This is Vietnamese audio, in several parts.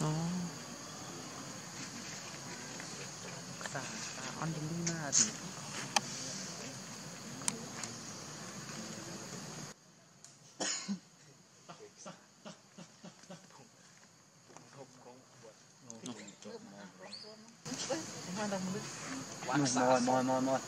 đó on the luna thì Mồi, mồi, mồi, mồi.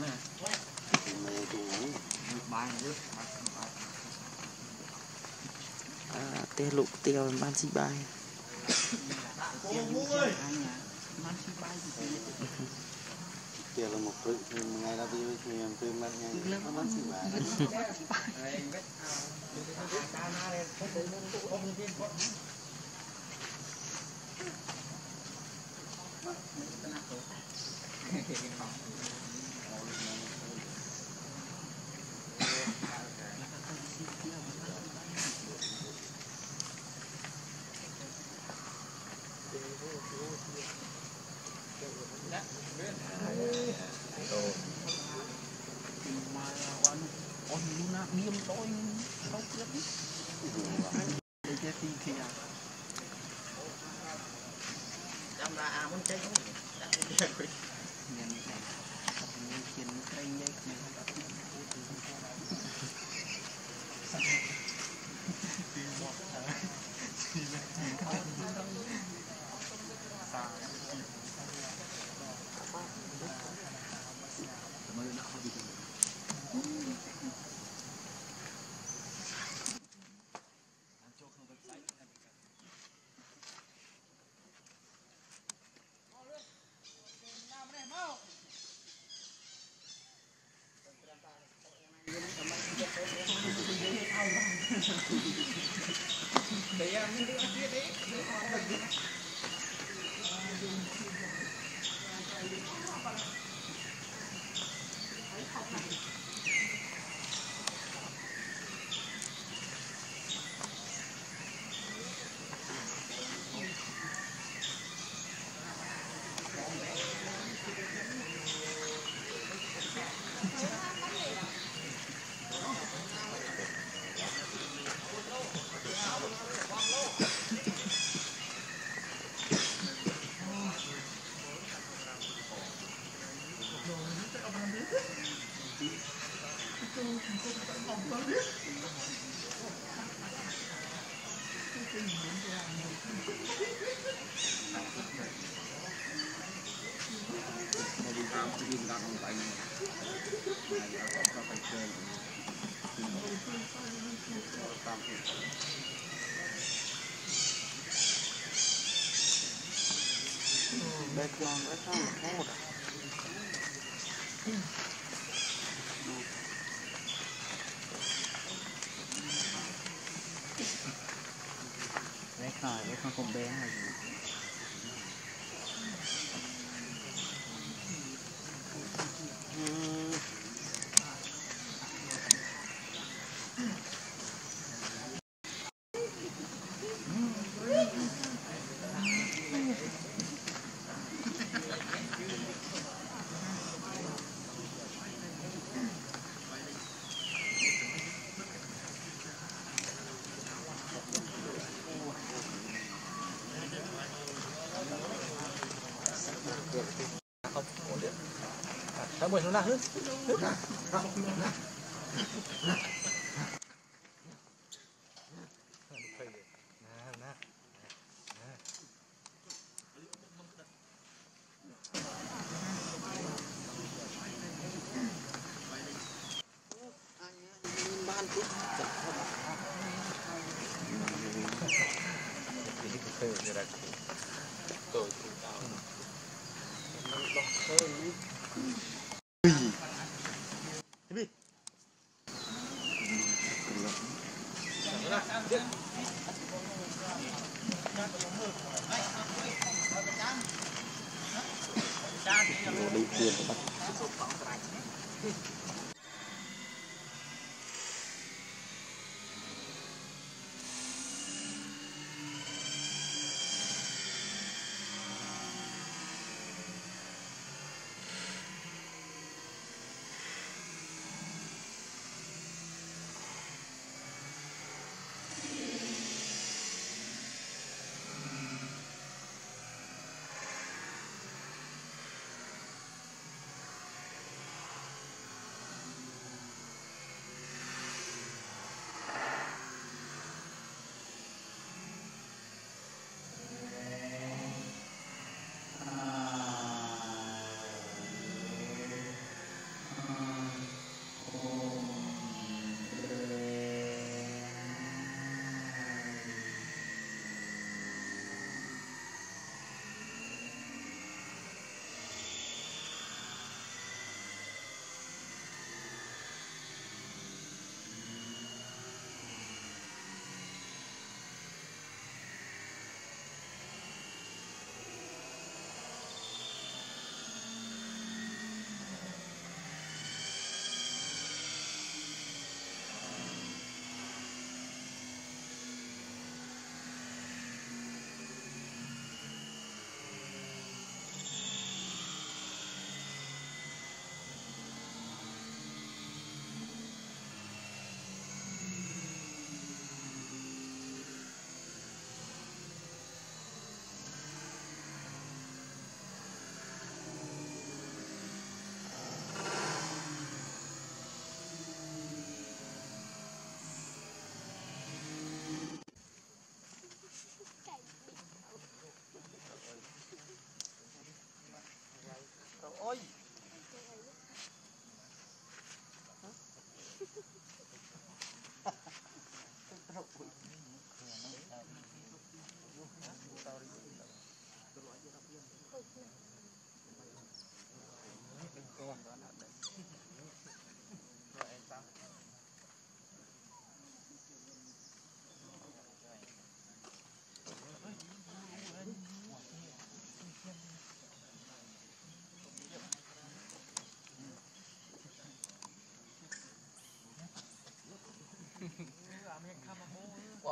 làm à tê lục tiêu ban si bay. Tiêu là một rực ngày là vì ờ, em tương lên ngay. Ban si bay. longer time. quên nó nặng nữa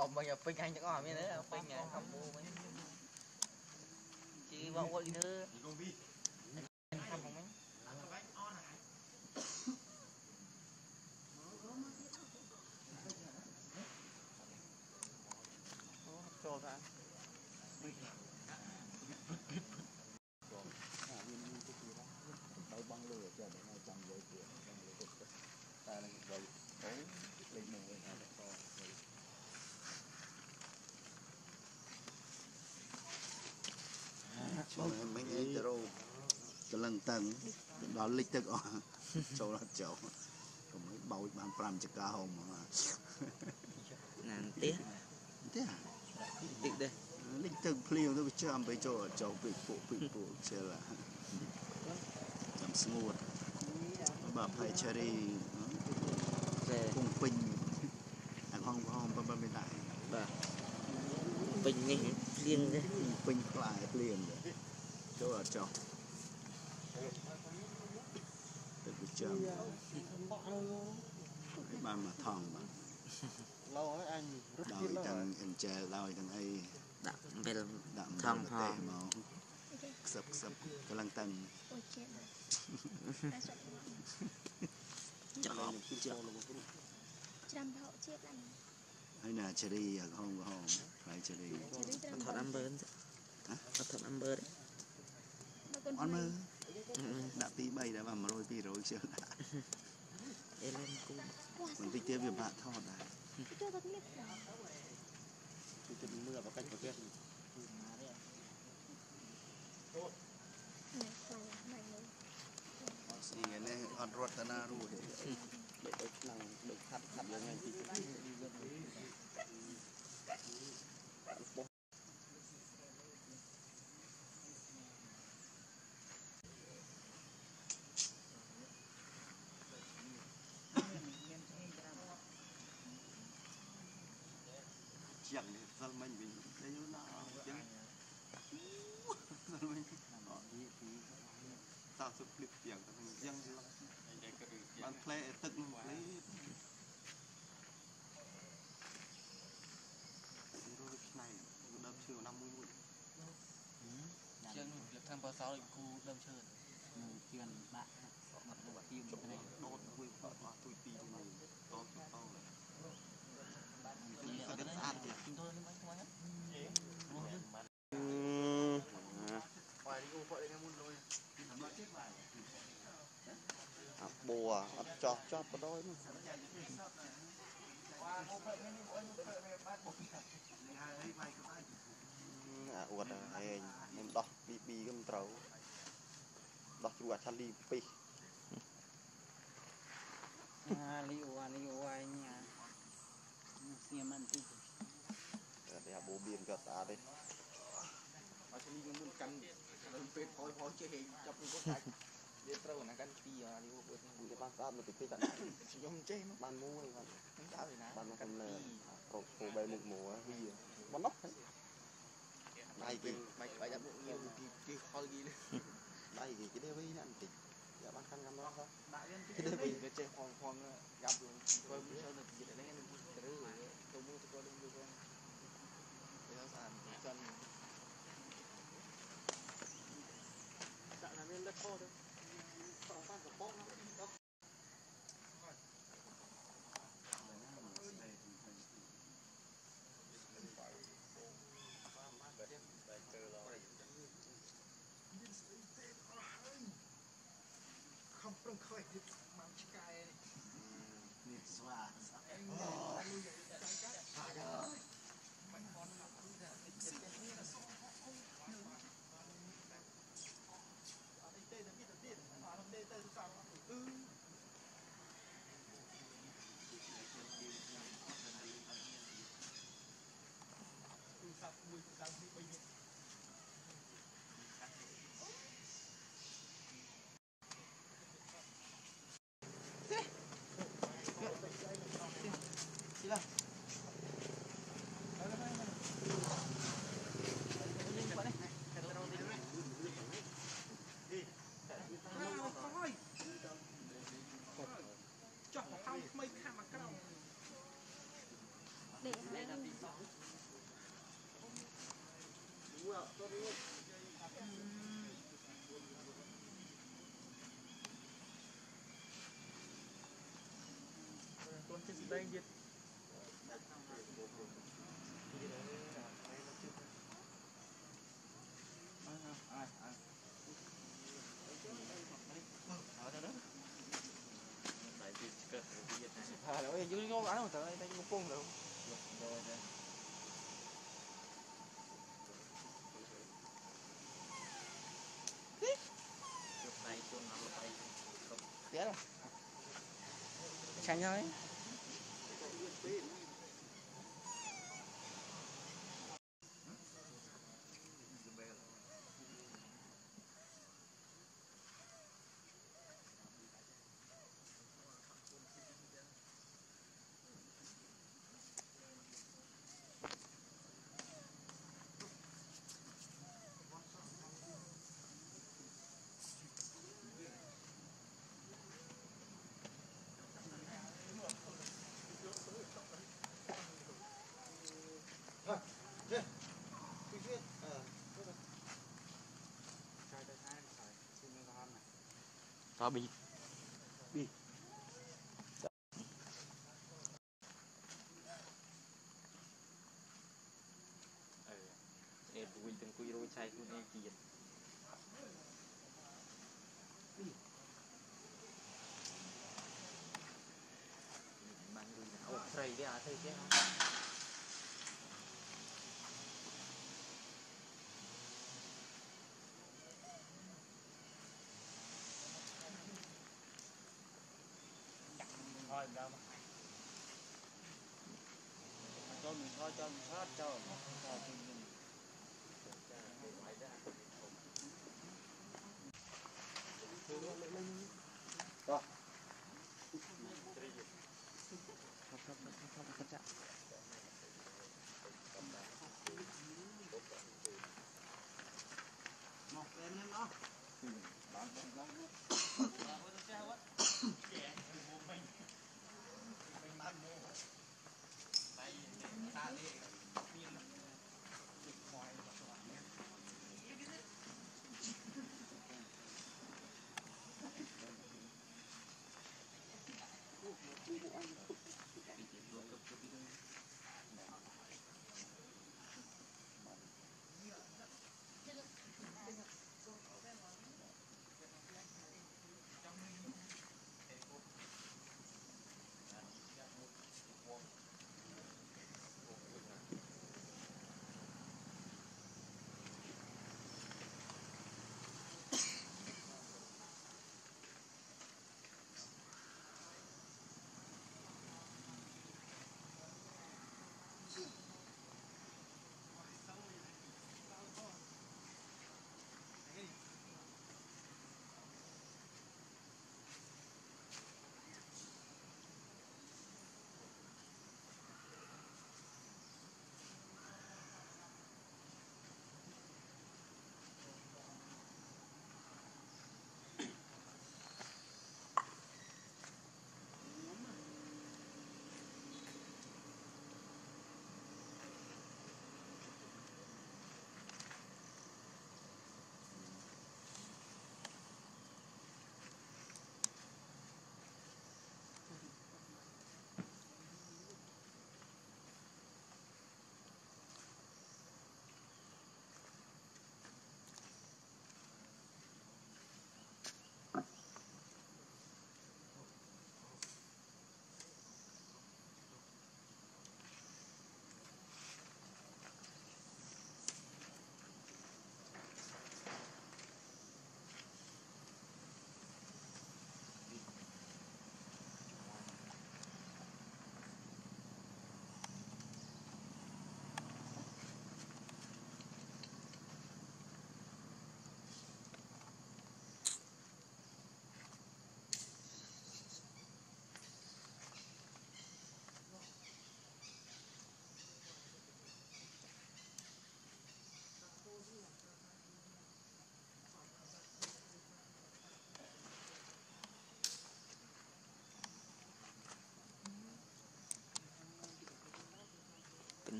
Ờ, bây giờ ở pin anh chẳng hỏi mình đấy là pin nhà không mua mấy. Chỉ bao quậy nữa លឹងតឹងដល់លិចទឹកអស់ចូលអត់ចូលកុំឲ្យបោចបាន5ចកោហ្មងណានទៀតទៀតតិចដែរលិចទឹកភ្លៀងទៅវាចាំទៅចូលចូលពេកពួកពេកពួកជិលចាំស្ងួតបាទផៃឆេរីគង់ពេញអាហងហងបំបំមិនដែរបាទពេញនេះភ្លៀងទេពេញផ្លែភ្លៀងចូលអត់ចោះ ចាំបានមកថងបាទលោហើយអញរត់ទៀតឡើយទាំងអិនចែលដោយទាំងអីដាក់ពេលដាក់ថងផងមកខ្សឹបខ្សឹបកំពុងតឹងអូចេះចាក់ចាក់ច្រាំបោជាតិឡើងហើយណាជេរីហងហងផ្លែជេរីថតអំបឺហ៎ថតអំបឺអត់មើល rồi pi rồi chưa Em lên cung Wow, còn tích tiếp việc bạn thọ này cho thật liệt rồi. Thì tình mưa và cách và kết Này, phải là này rồi. xì cái này on rốt ta na ru thì để được năng được thắt thắt lên ngay thì chẳng để dân mình mình đấy nó chẳng dân mình nó tao sụp lịp chẳng tao mình chẳng bạn play tức lấy rồi này đâm chiều năm mươi mũi chân việc thăm bao sáu định khu đâm chơi. Chuyện bạn. បួអត់ចោះចោះបដ ாய் នោះអាអួតហែងខ្ញុំដោះពីពីខ្ញុំត្រូវដោះជ្រូកអាឆាលីពីអាលីអូអាលីអូអញស្ញាមិនទីតែអាបូបៀមក៏ស្អាតទេអាឆាលីខ្ញុំមិនកាន់ទៅពេទ្យហើយហើយចេះហែងចាប់នឹងគាត់ដាច់ bác ta mà tịch tịch Chỉ dùng chê nó ban mua rồi bạn? Không sao thì ná ban nó Cắn không nè tì cậu cô bay một mùa huy bắn nóc đấy đây kì Mày phải dặm bụng nhiều thì Thì khó ghi lên đây kì cái đeo huy nè anh tịch dạ ban sao Cái đây vì cái chê hoang hoang Gặp rồi. Coi này Thì lấy anh Cái rư rồi Tôi mua tôi coi đừng đưa con Cái đó sàn Chân là nên đất khô thôi Tổng phát không mấy khăm mà cao để hai đi con trên đây nhiệt À, rồi, Mì có bán không? bỏ lỡ những video hấp dẫn Tiếc rồi. Chanh thôi. Đó bị Để vui từng quy rồi chạy cũng nghe kìa. Mang đuôi nào. Ồ, thầy đấy à, thầy chứ hả? thôi mình thôi cho mình thoát cho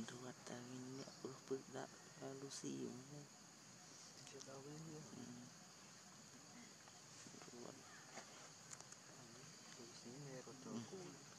dua tahun ni aku lupa lalu sium ni tiga tahun ni dua tahun ni dua ni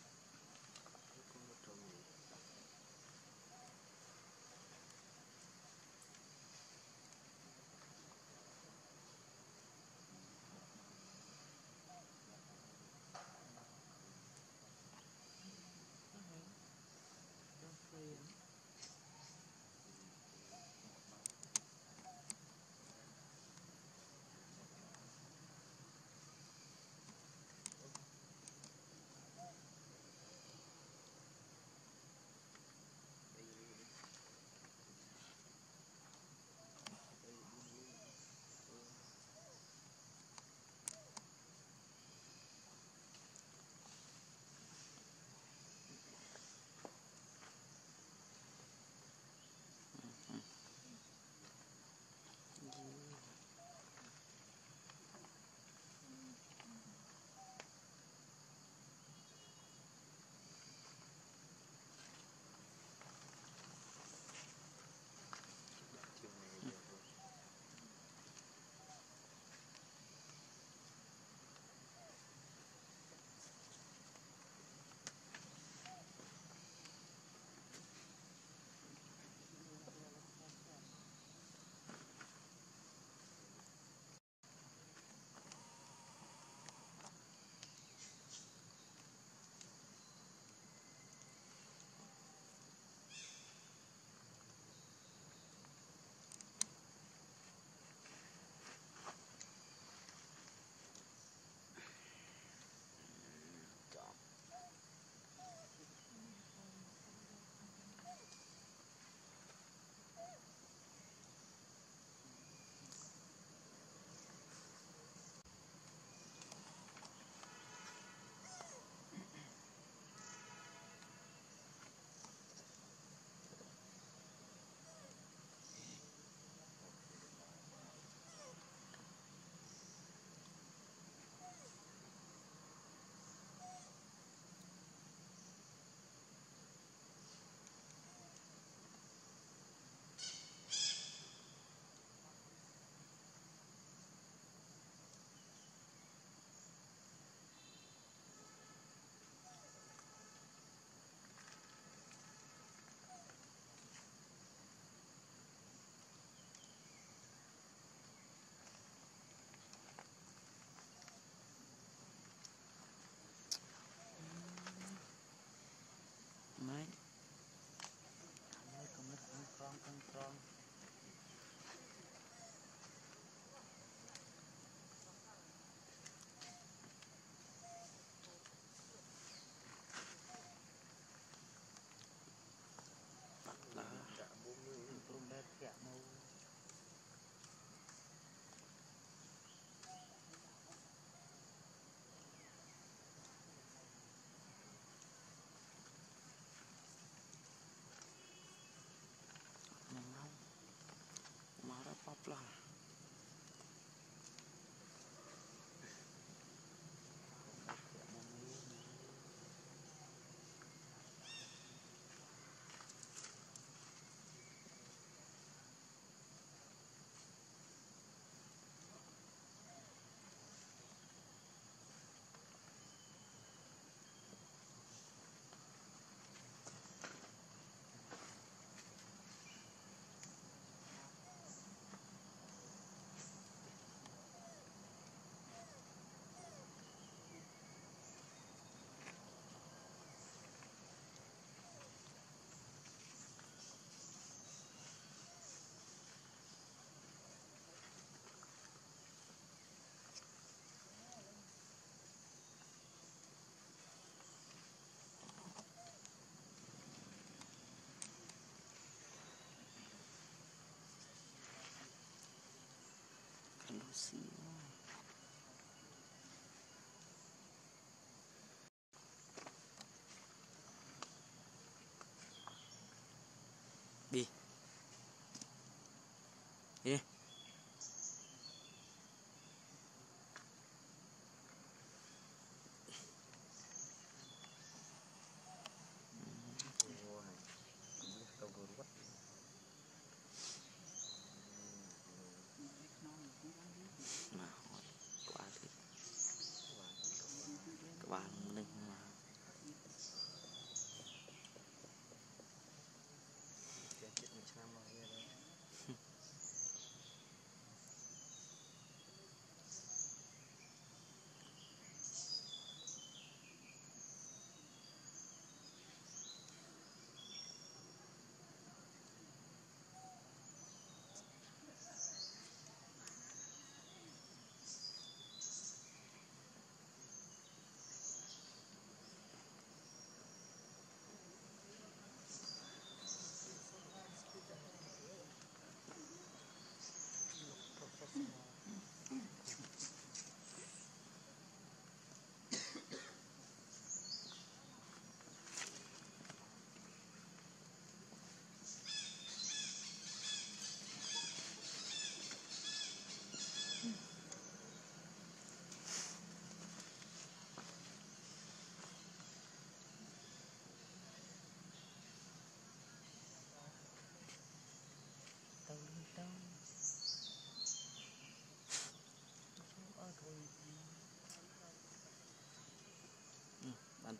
see you.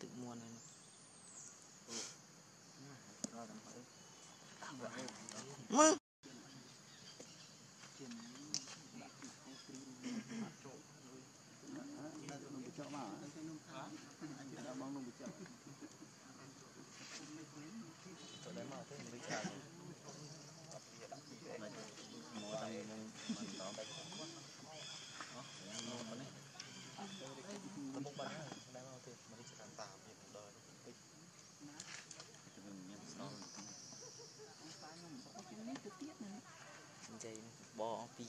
tự mua này mà. Kopi.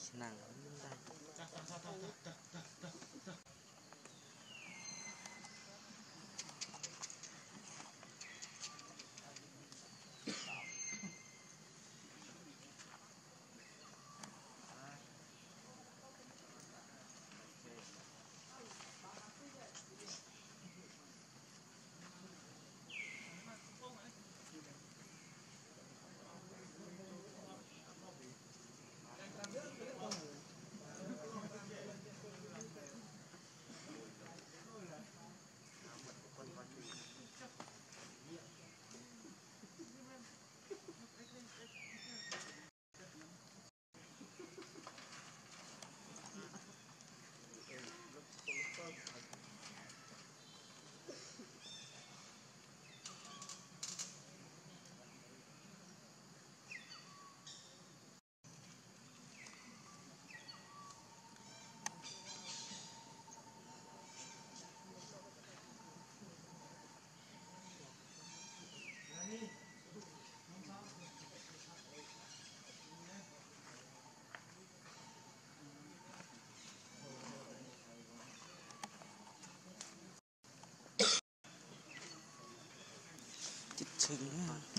Tìm.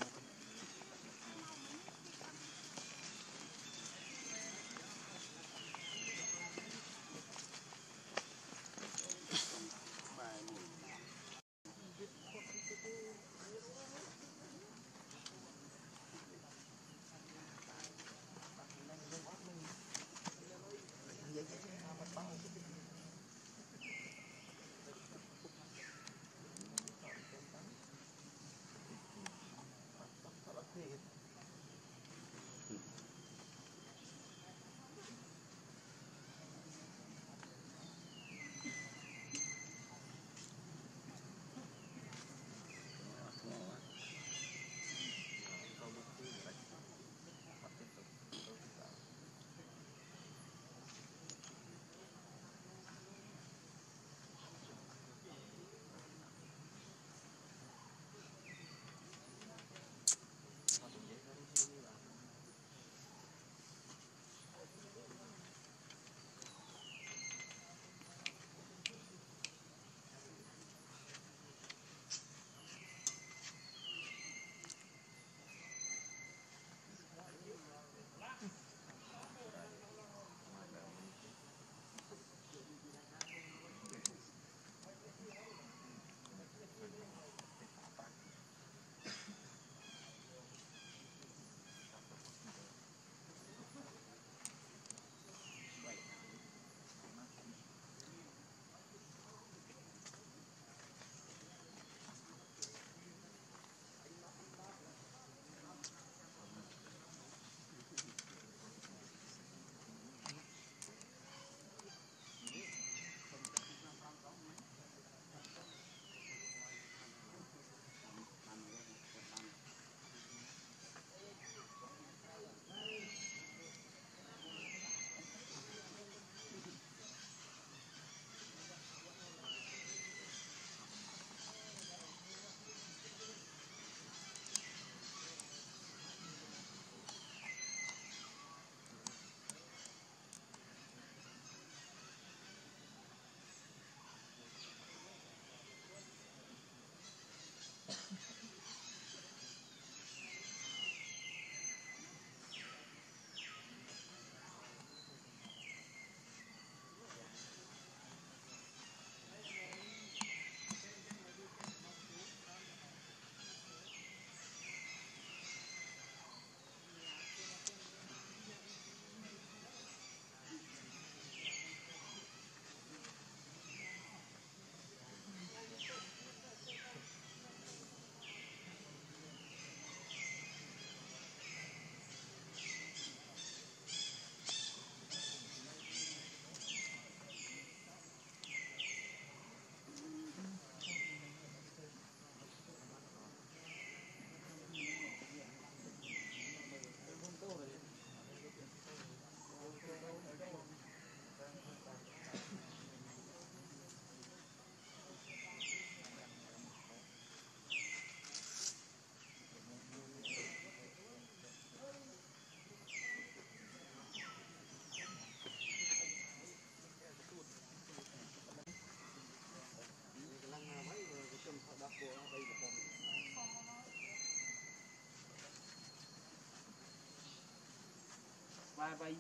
វាយ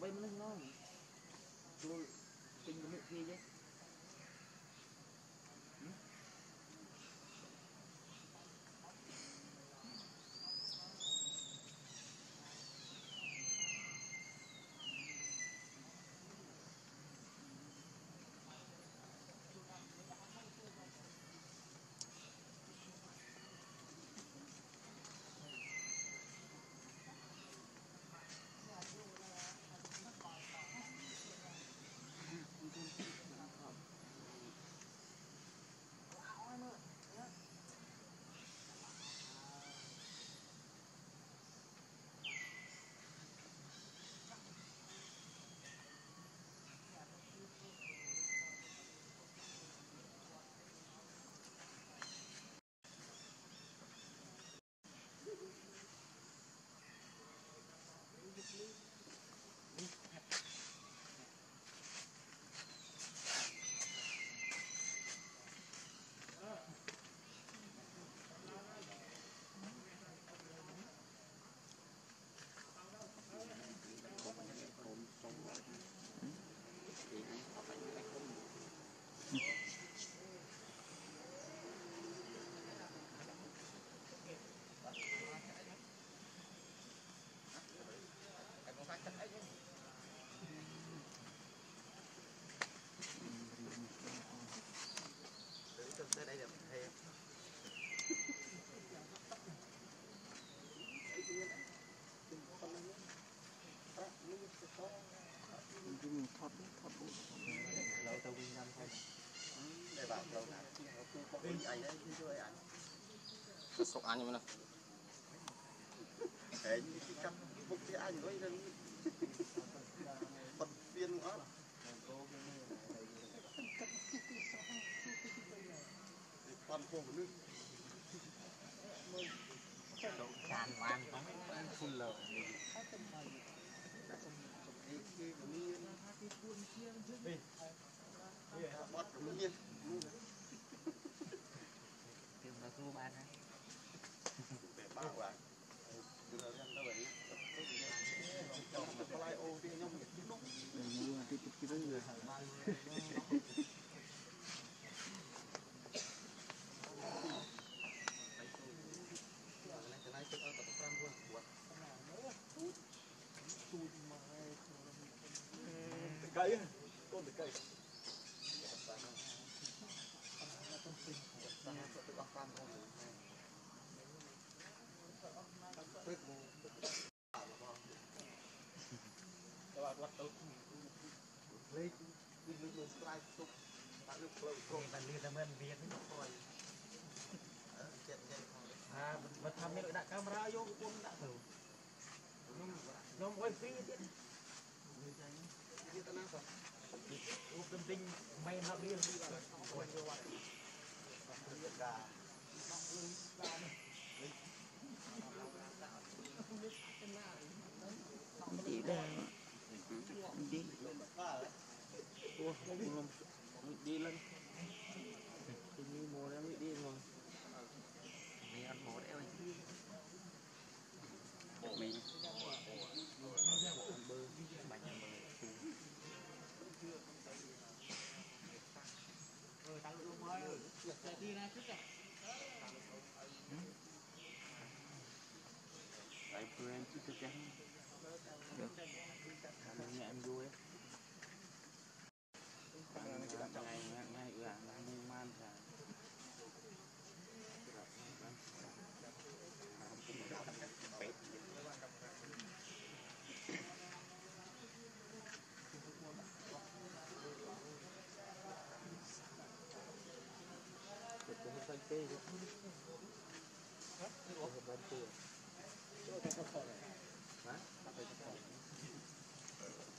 វាយមនុស្សហ្នឹងចូលពេញរំលឹកគេទេ សុកអញមកណាហែងទីកាត់ពុកទីអញរួយនឹង ដៅកូនតកៃបាទវត្តទៅលេខគឺលើកលើស្លាយទុកបាទលើកផ្លូវក្រុងតែលៀនតែមិនមានទេអត់ចិត្តចិត្តផងអាបើថាមានដាក់កាមេរ៉ាយកគុំដាក់ទៅខ្ញុំខ្ញុំអុយពីទៀត đi đây đi. Ủa, không đi trắng được nhà em vui ngày ngày là mang man là Thank you.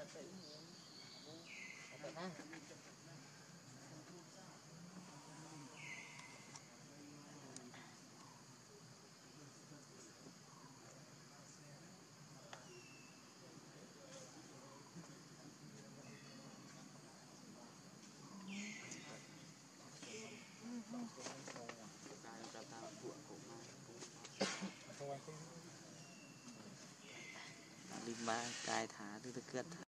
nó chạy Tại na. cái ta ta của của mà đi ba cài thả từ từ cất tôi thì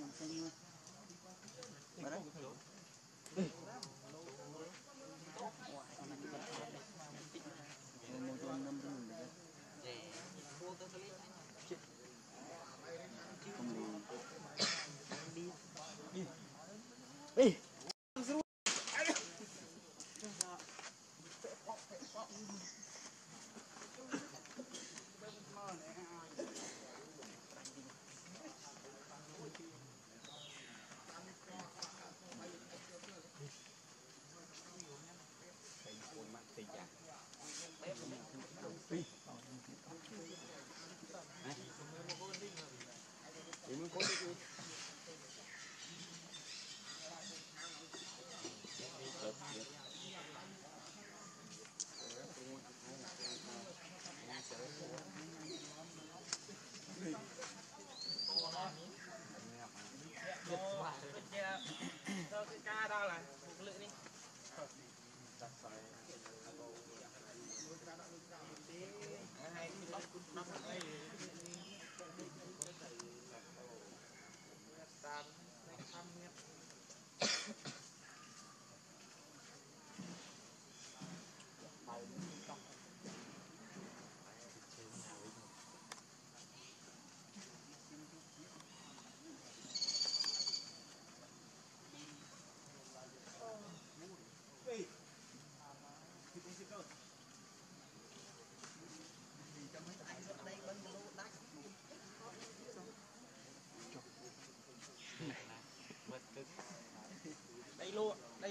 mà sao như bắt đấy.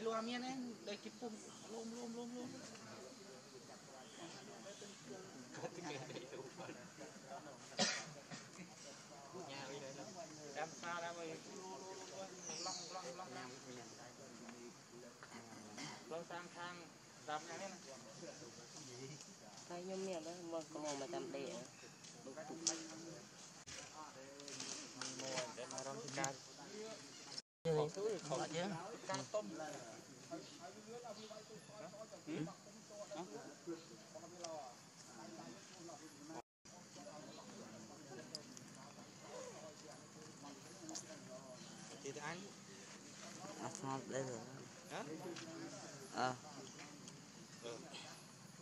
Luôn, đây luôn miên ấy, đây cái pum. Lôm lôm lôm lôm. Sao ra rồi, long long long long long sang sang làm cái này. ហើយខ្ញុំមានដែរមកកំងមកតាមដេក để mà rong cá. Còn thứ thì khó chứ. Cá tôm. Chị thì anh à sao đây rồi Hả? ờ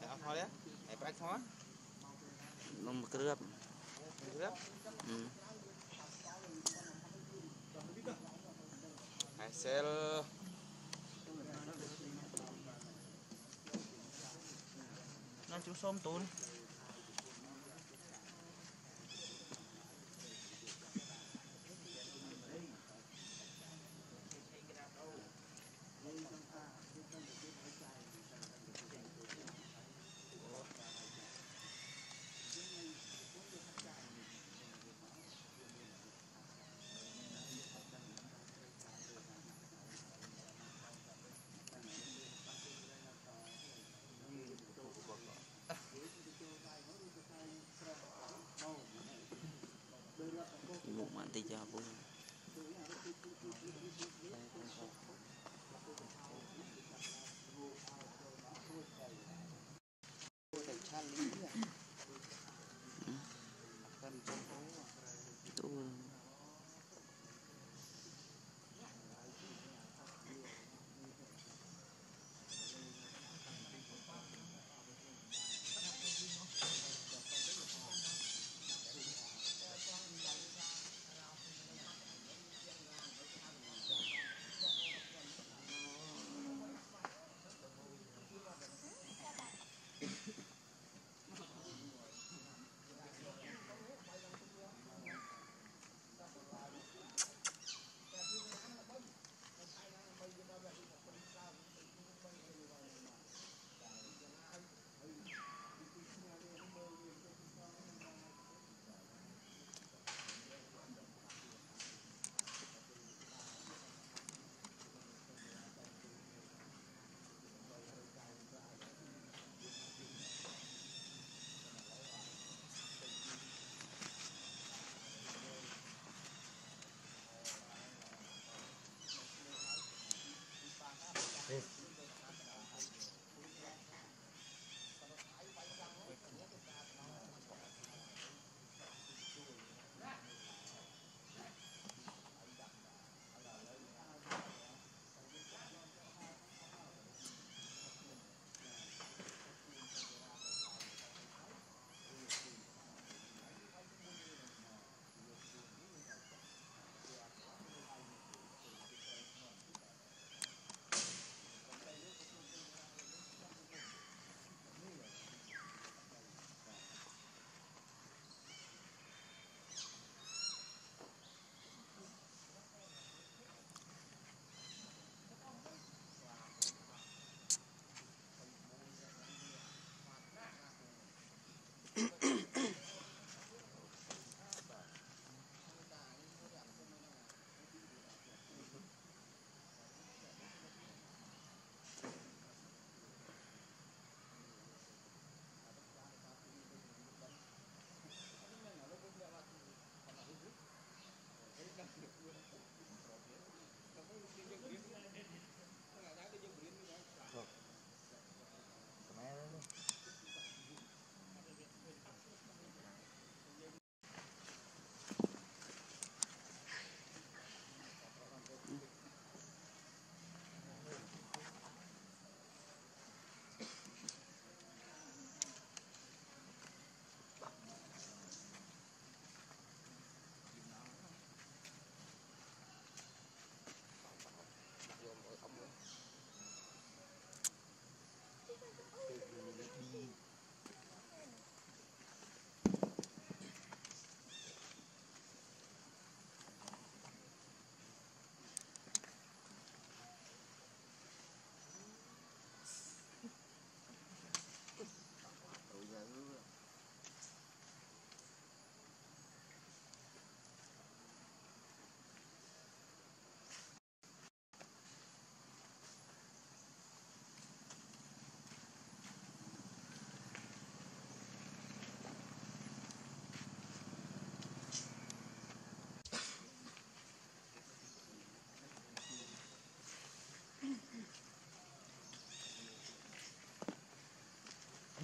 Để ông thôi đấy. Để anh thôi. nó một cái rớp Rất. Ừ. Hai sel. nó chú xôm tún muộn mạng tí cho vui Để cha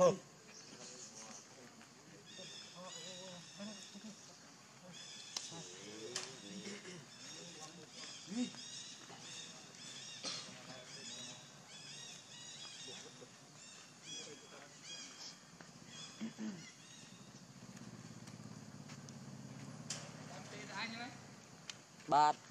Boom. Bad.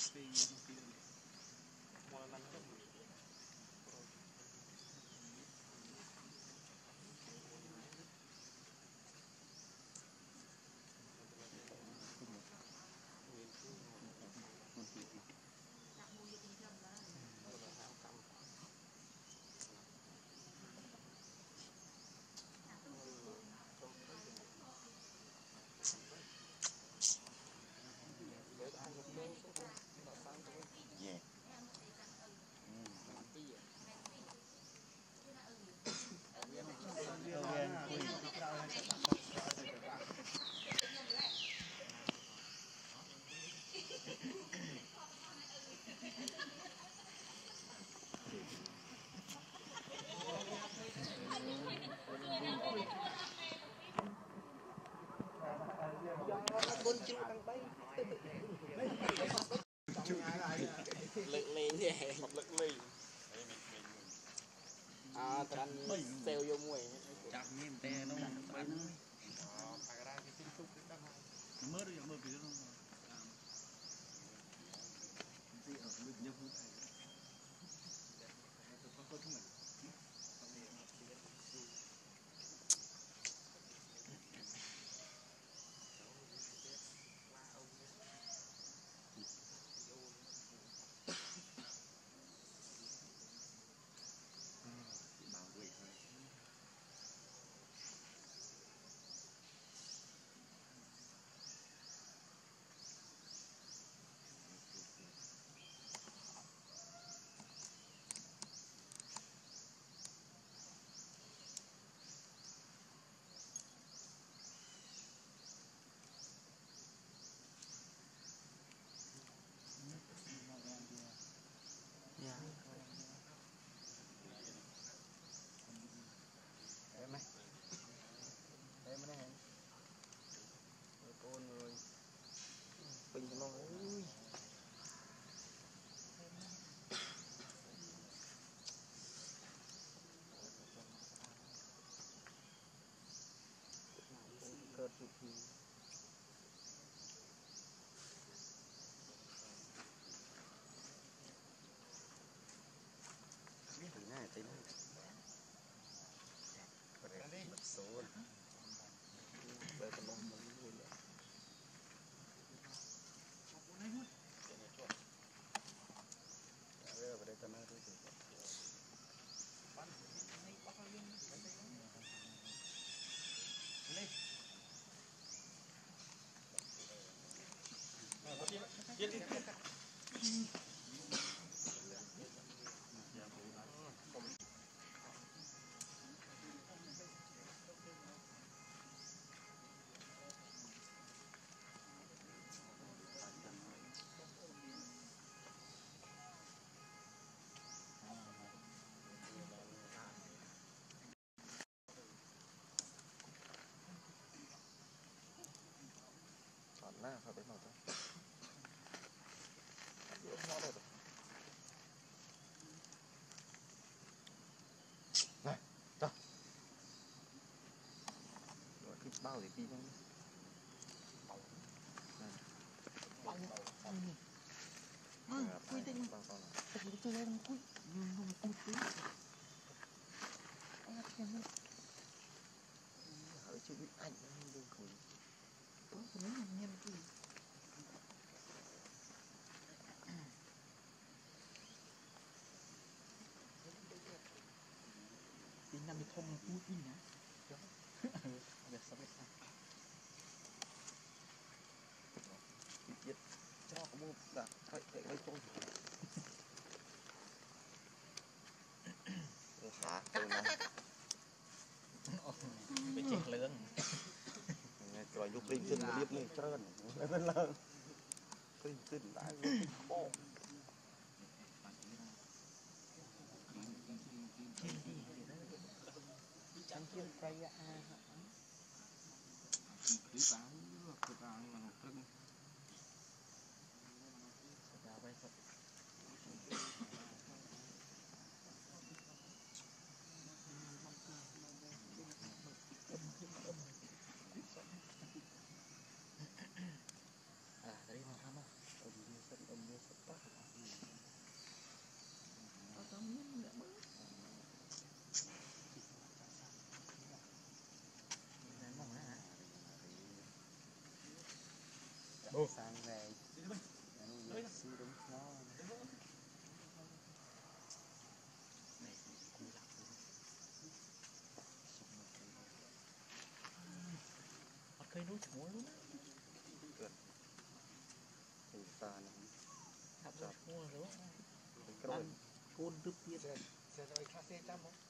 លើ Gelin. bao để pin không bóng bóng ừ, quy tinh mà thật là chơi lên quy nhưng không quy quý ông ngắt kèm luôn ảnh lên đường khủng bớt bớt là nghiêm kỳ Hãy subscribe cho kênh Ghiền Mì Gõ Để không bỏ lỡ những video hấp dẫn nghe rồi lúc lên chân liếp lên trơn lên lên lên chân đã bỏ ចាំ sang về sư đúng nó này cây núi chúa luôn á thì ta thắp ra chúa rồi rồi côn đứt tiết sẽ rồi cà phê trăm không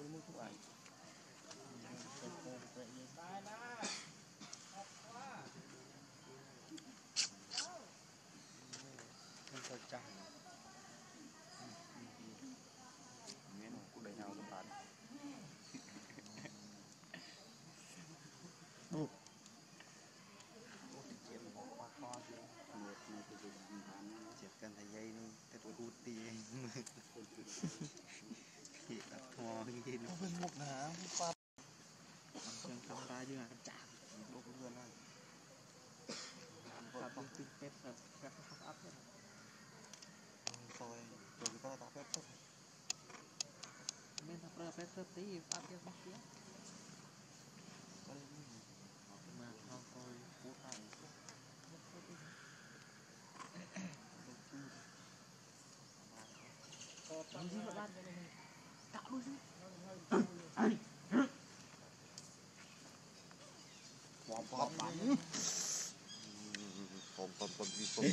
anh say nó cũng đầy nhau các bạn chỉ cần thấy dây nó cái tôi hút đi thì đặt thò như nó bên một hả qua chân camera chứ à chả đốt luôn này ta bóc tin pet là các phát áp hết rồi rồi ta ta phép tốt men ta pra pet rất tí áp cái bóc kia mà không coi Làm gì mà ban Tạo đôi chứ Bom bom bắn Bom bom bom đi bom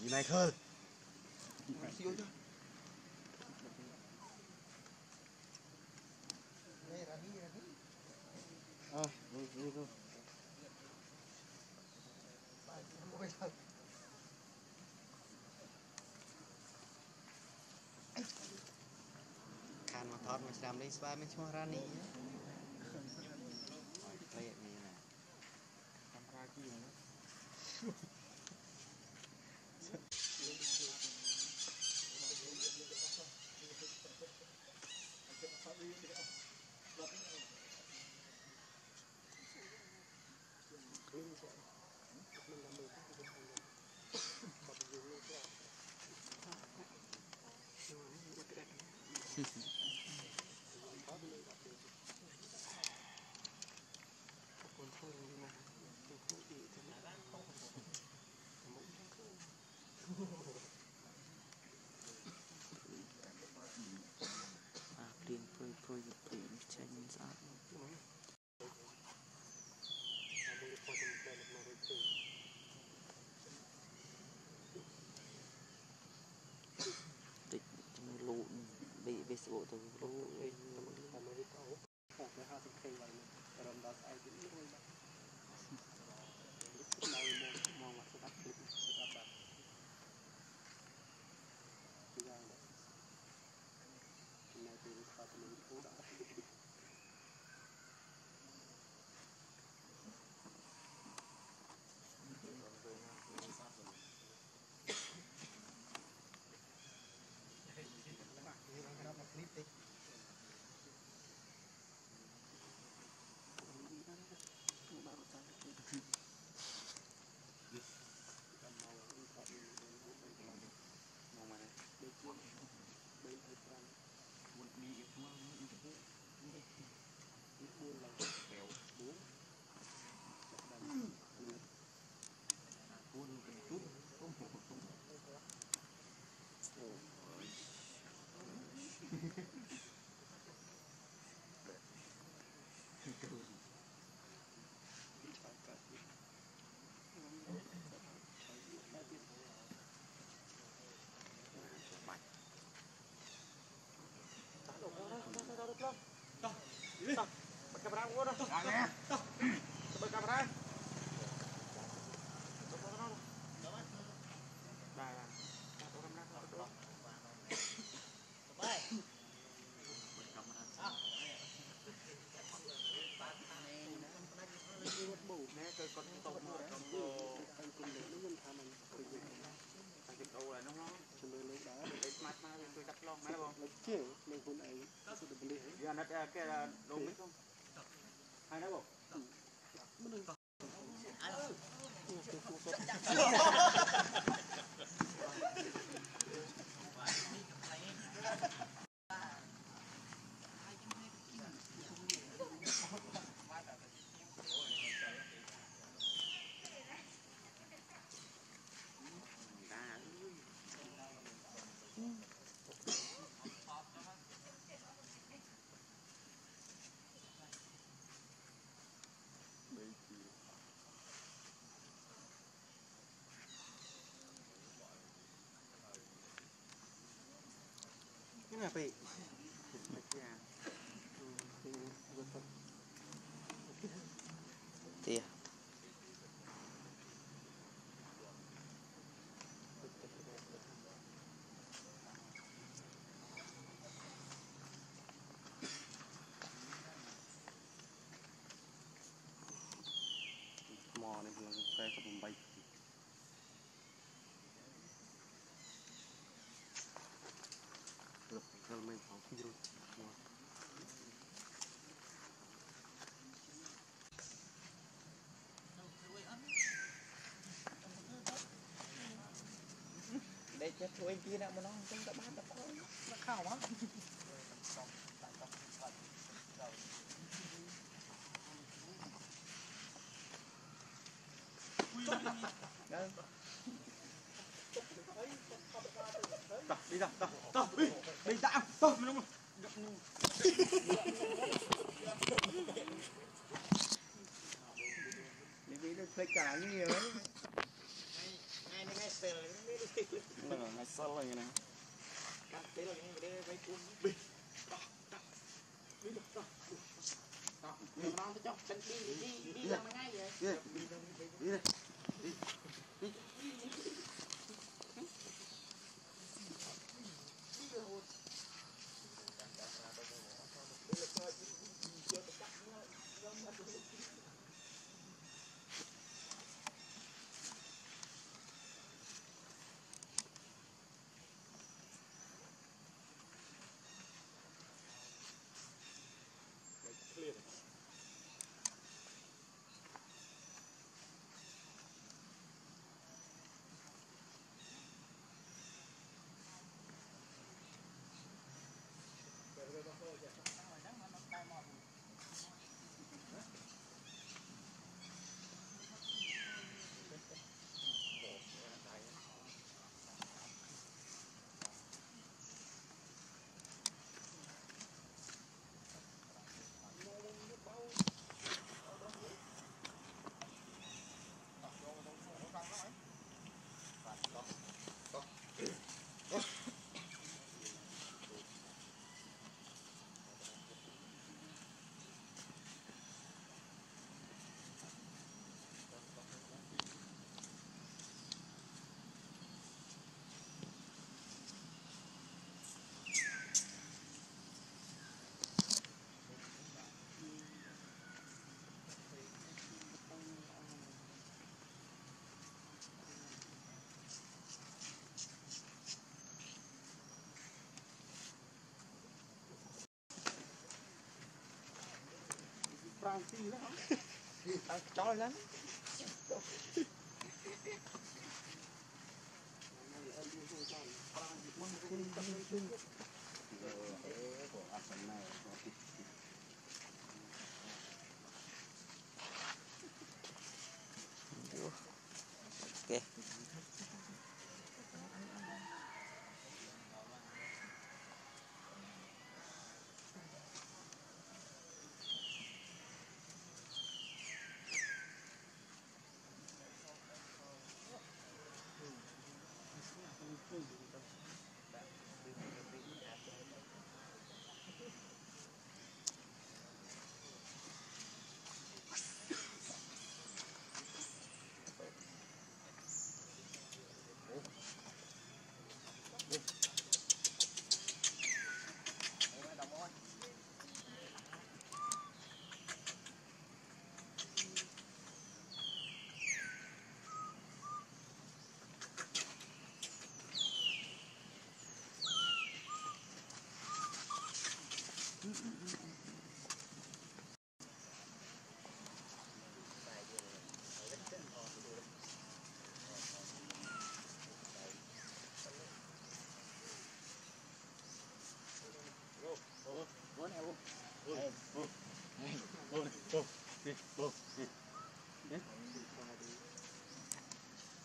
Nhìn này khơi. មួយឆ្នាំលេងស្វាមានឈ្មោះរ៉ានីហើយព្រែកមានណាតាមការគីណា嗯。Facebook từng lúc anak kayak lomit dong. Anak kok. ណាពេកទៀម៉នេះគឺ48 ចេះធ្វើអីទៀតម្ដងចឹងក៏បានដល់ខោដល់ខោមកដល់នេះដល់ដល់ Francis đó Tao chó lắm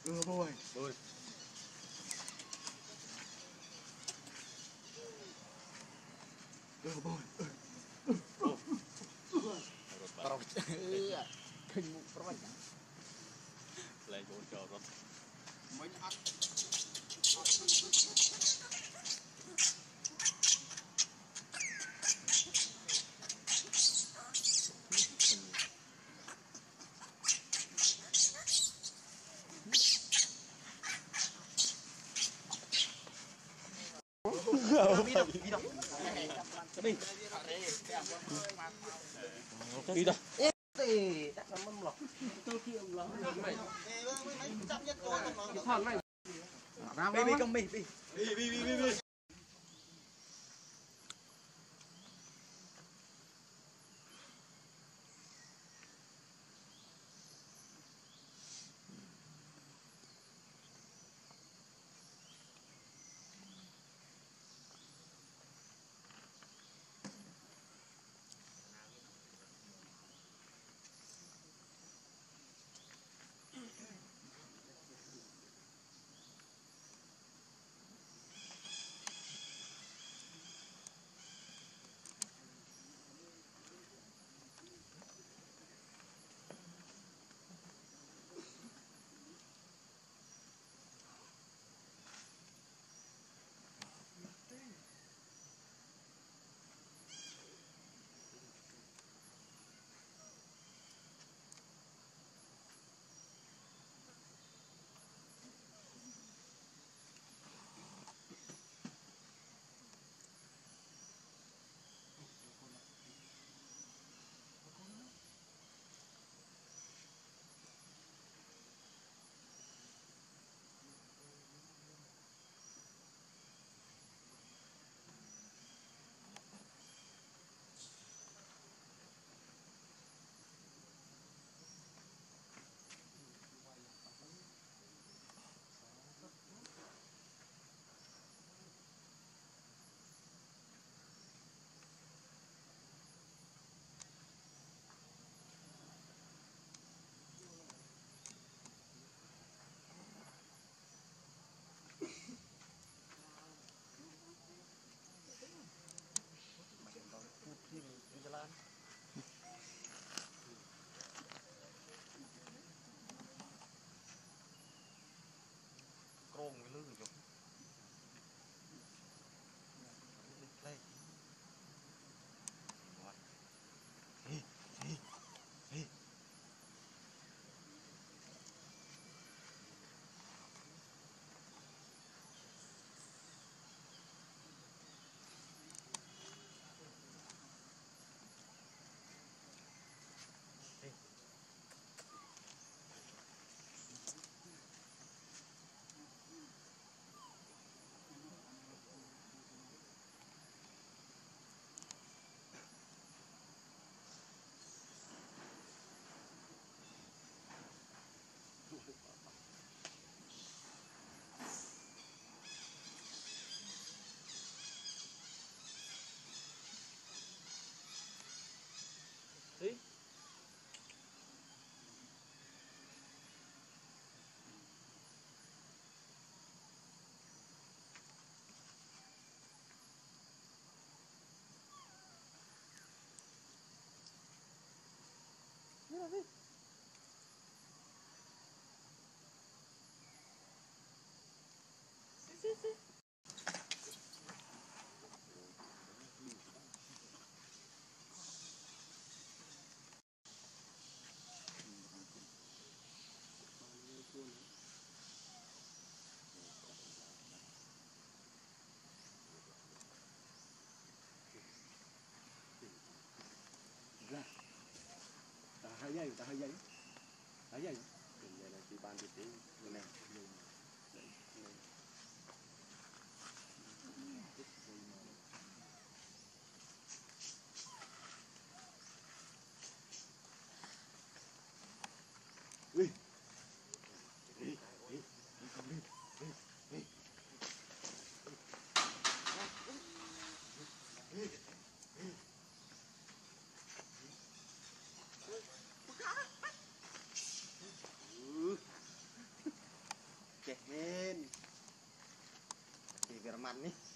Good boy. Good. tí thôi thì chắc là mâm lọc tôi chịu lắm thằng này ra bên công mình người ta hơi giấy. Đấy giấy. Giờ là chỉ ban đi tí. Này. Oke, okay. Di German nih.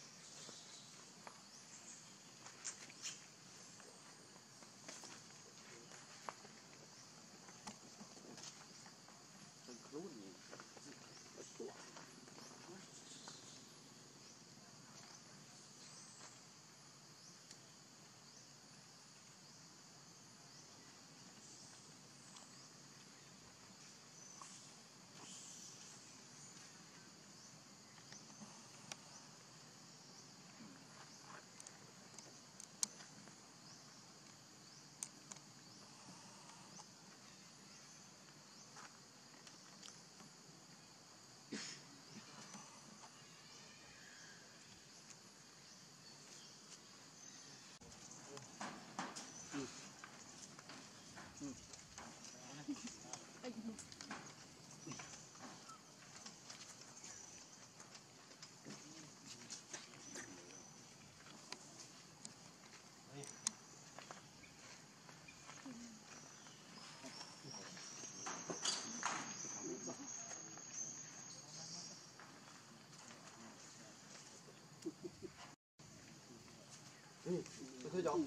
Thôi dọn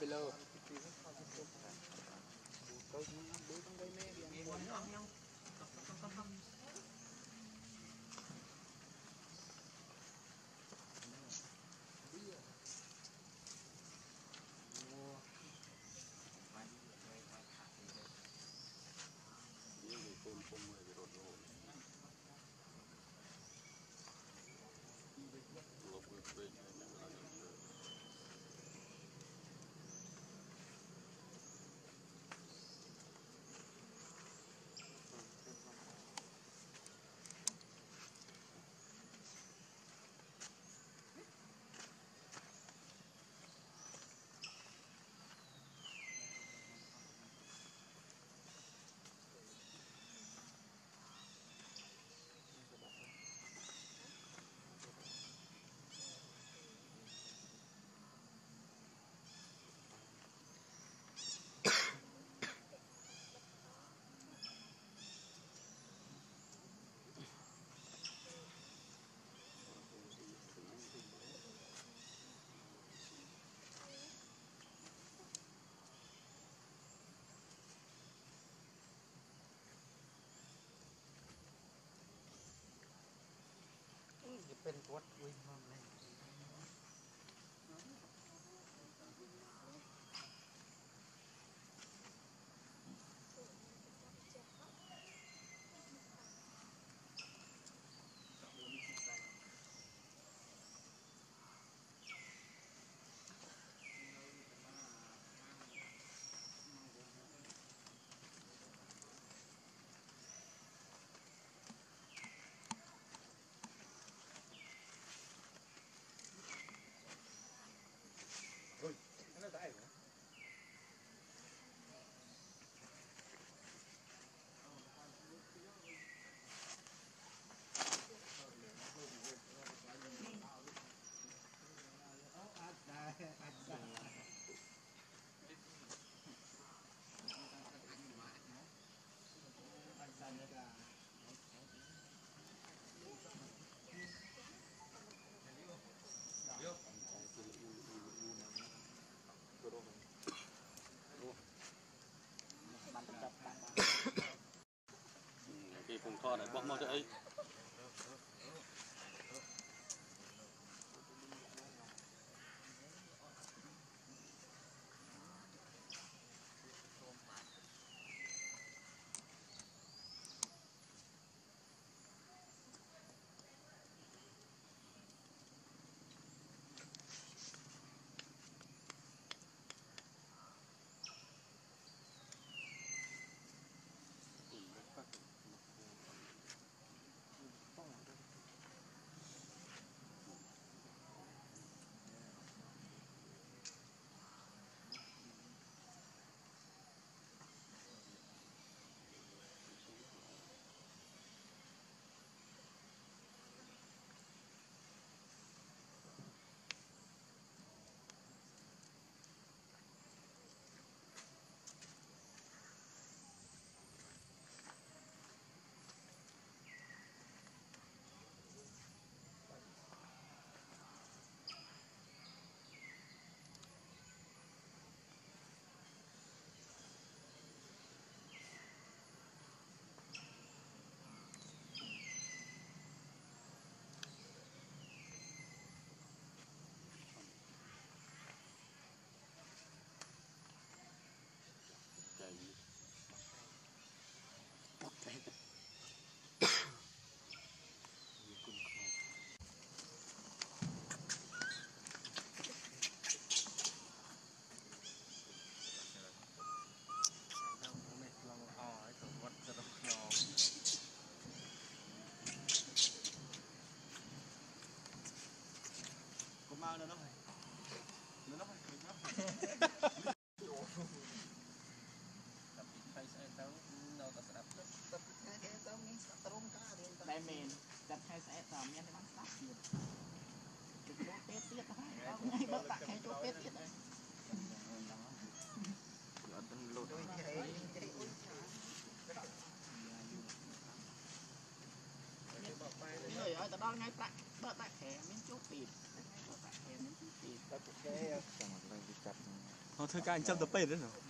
Below, below. Bên quất quy hơn này. thì phùng thọ តែមែនតែខែស្អែកតើមានតែបានស្ដាប់ទៀតពីព្រោះពេលទៀតហ្នឹងថ្ងៃបើដាក់ 他刚才叫的背着是什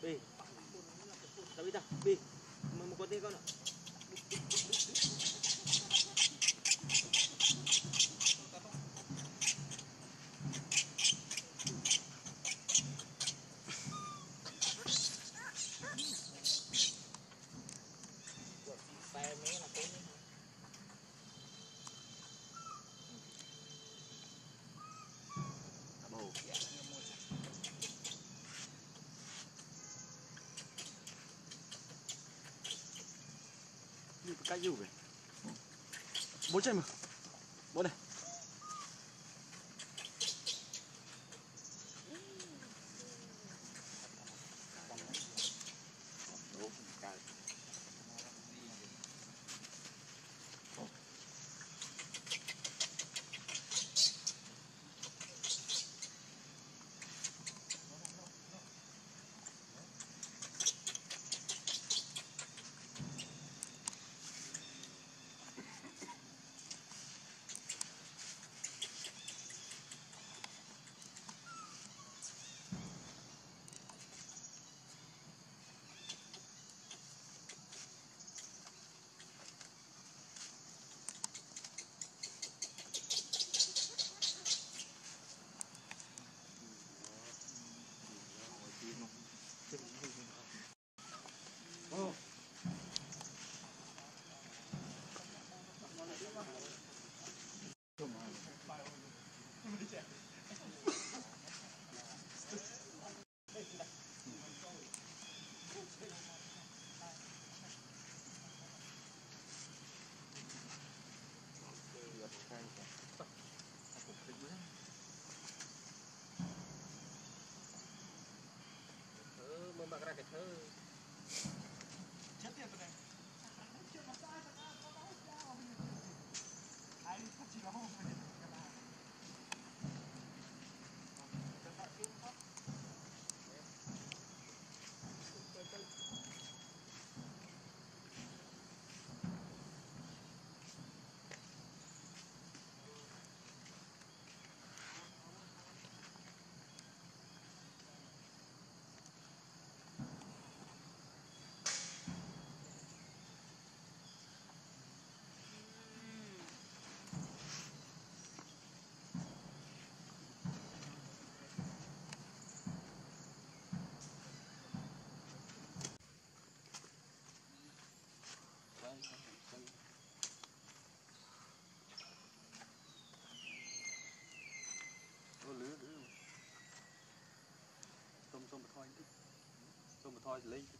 B. Tawid ah. B. Mamukod ka na. 卡油呗，不摘吗？ ថយបន្តិចសូមបន្ថយសលេងបន្តិច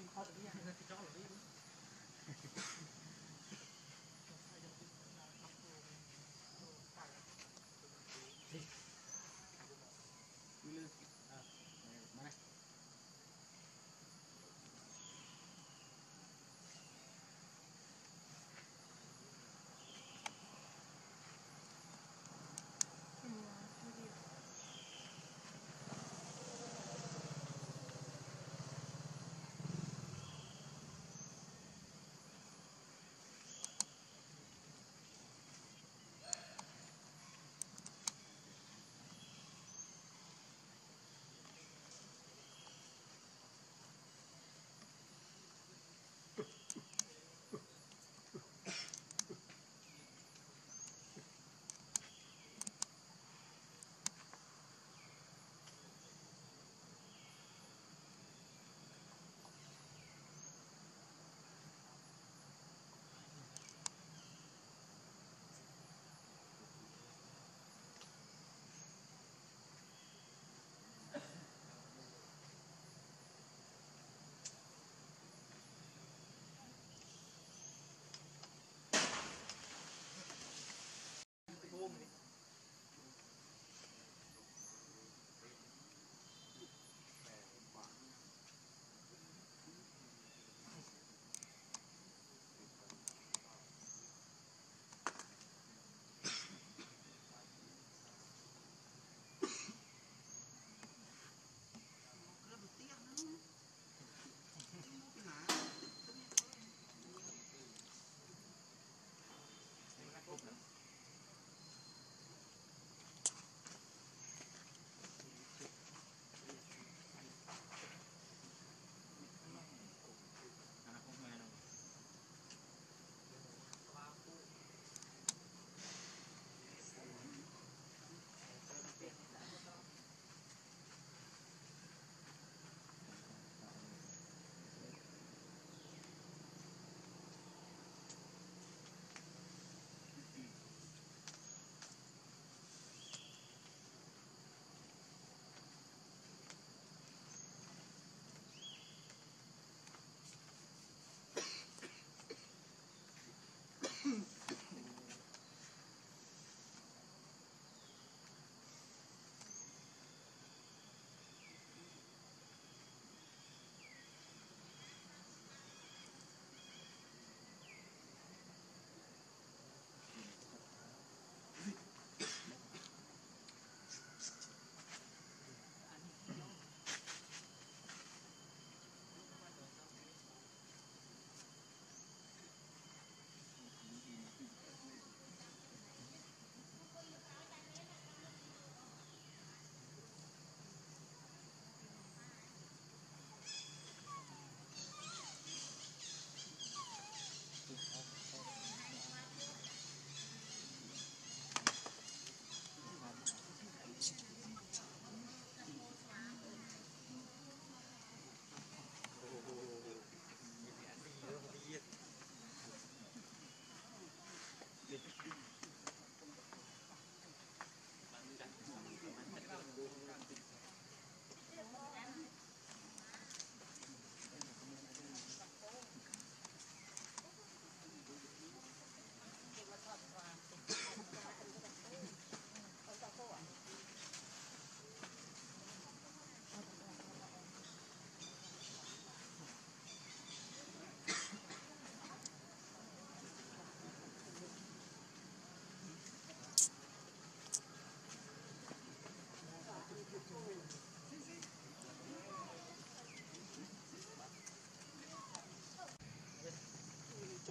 Mình kho.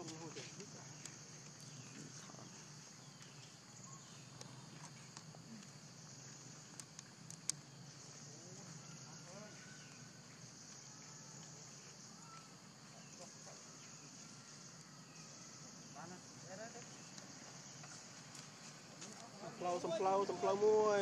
ផ្លូវសំផ្លូវសំផ្លូវមួយ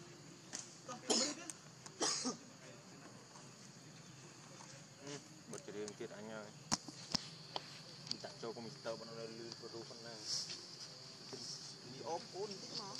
ចូលកុំព្យូទ័របងនៅលឺព្រោះផងណានេះអបគូនតិចមក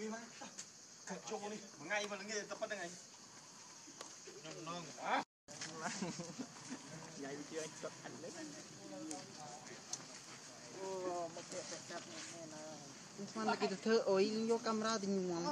វាមកកាច់ជុំនេះមួយថ្ងៃមកល្ងាចតែប៉ុណ្្នឹងឯងខ្ញុំនងអ្ហាថ្ងៃវាជឿអញស្ទុតអត់លើអូមកគេទៅចាប់នេះណាខ្ញុំស្មានតែគេទៅធ្វើអុយយកកាមេរ៉ាទៅញោម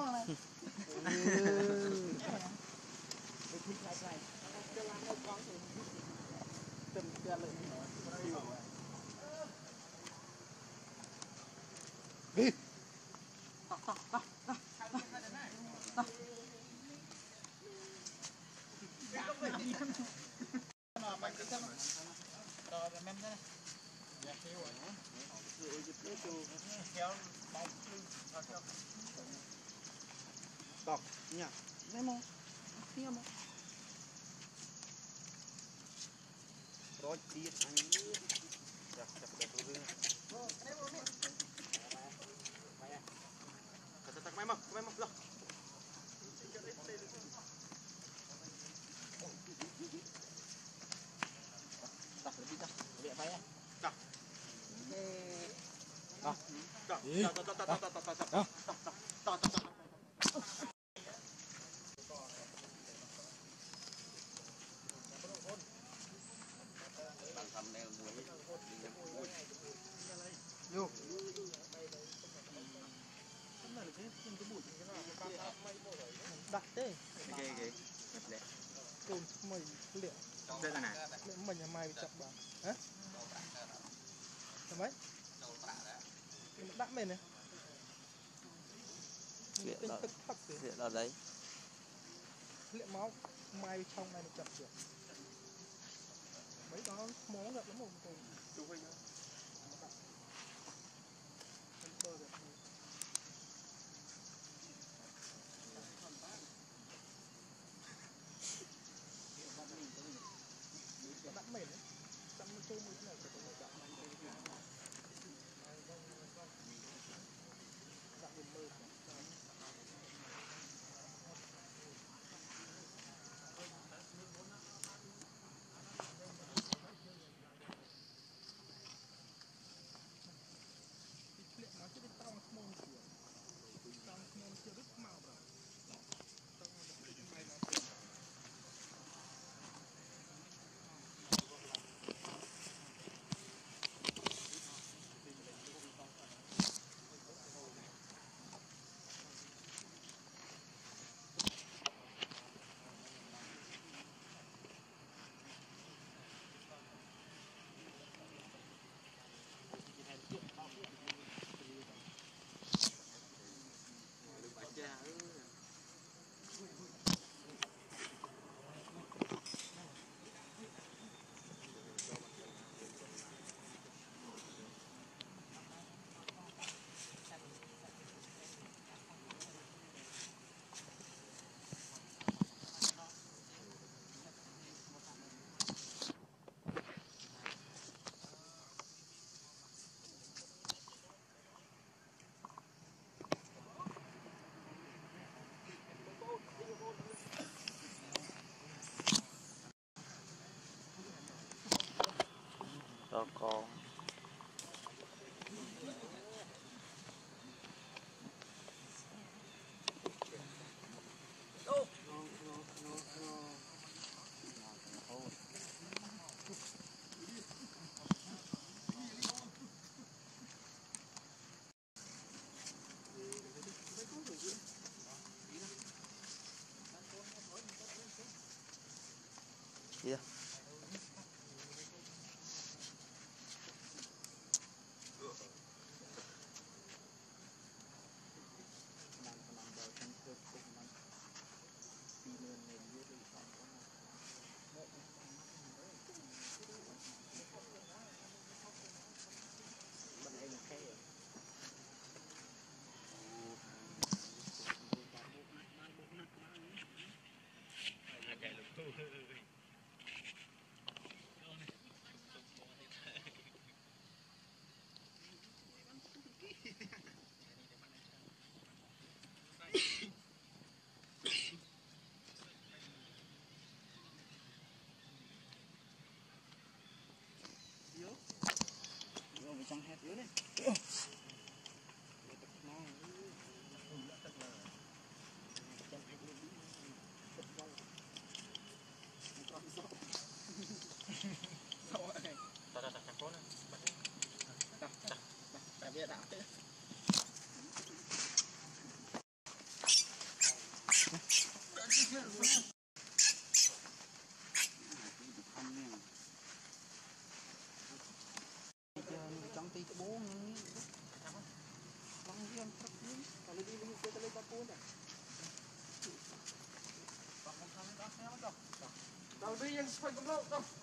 Ya. Memo. Ini ya, Mo. Roti anjing. Ya, sudah sudah dulu. Mo, ini Mo. Maya. Kata tak lah. Tak lebih dah. Lebih apa ya? Tak. Eh. Tak. Tak, tak, tak, tak, tak. ម៉ៅឆុងហើយនឹងចាប់ជើងបីដងស្មងដល់ហ្នឹងមកទៅទៅវិញ circle. Yeah. Tao đã đặt con. Đặt đặt đặt. Đặt về đã. convenience for the milk.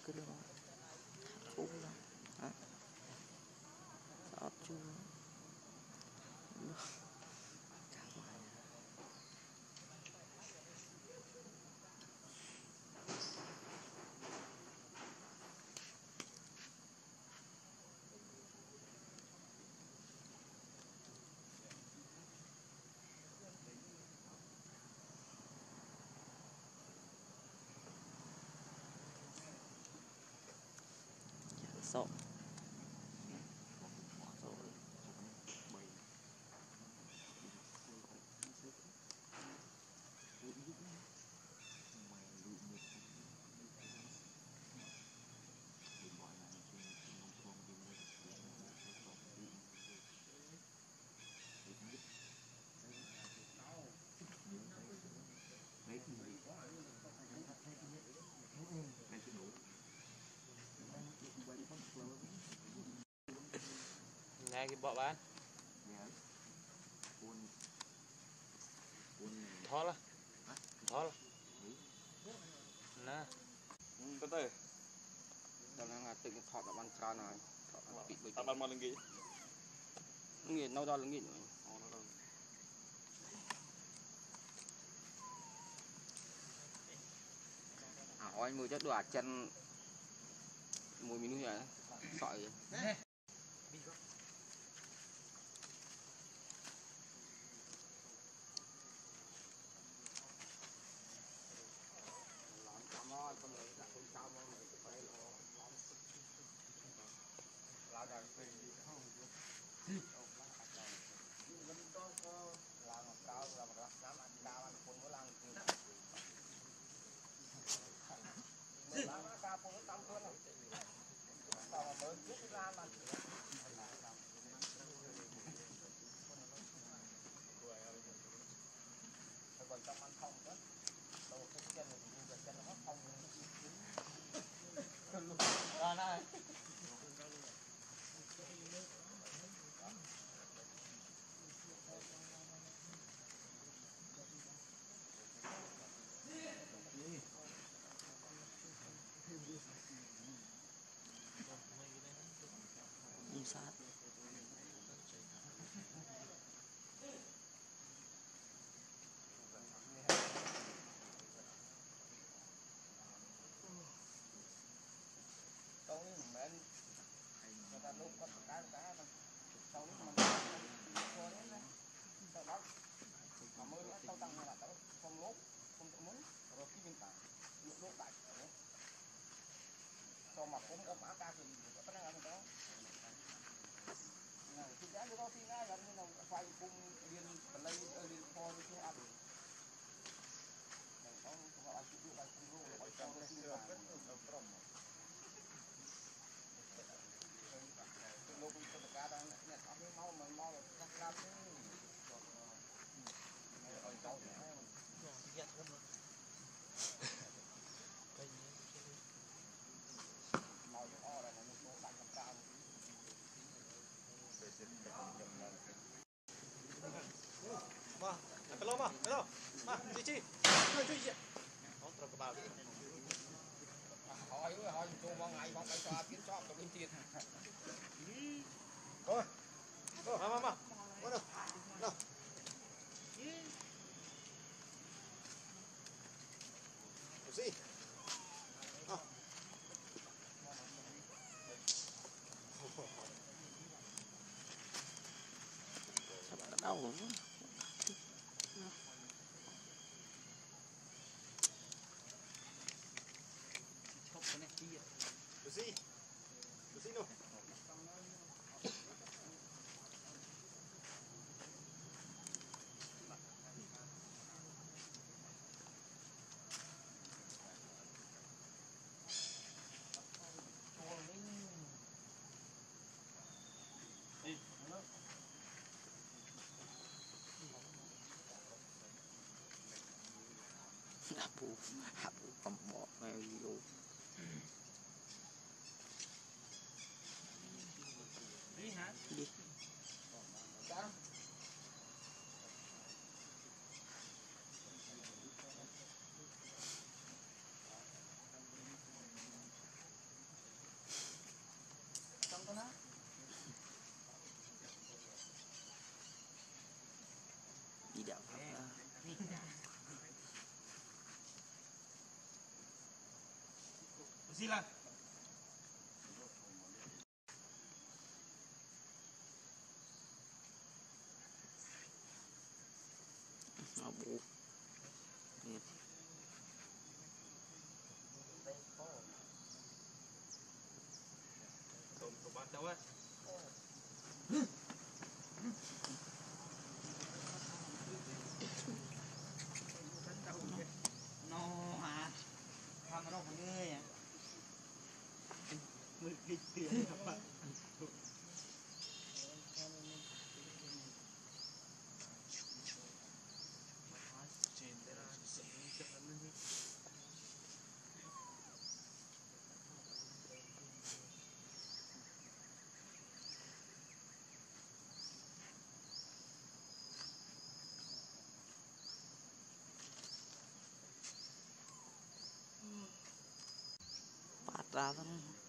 រំគិ そう。 sọ Nè cái bọ bán Thó là Thó là Nè ទៅទៅដល់ហ្នឹងអាទឹកថតបានច្រើនហើយថតពីដូច តាបានមកលងី ងាយនៅដល់ល្ងាចអាអយមើលទៅដូចអាចិនមួយមីនុយសក់អី Hello, hello. Ma, Gigi. Thôi chú gì? Không trông vào. Hỏi với hỏi chú vào ngày không phải cho cho tụi bên tiền. Thôi. Thôi, ma ma ma. Qua đâu? Đâu? Gì? Hãy subscribe cho kênh Ghiền Mì Abu, Abu aku kembok là nó bù Tôm tôm bắt đâu á nó à tham nó không nghe à mực cái tiền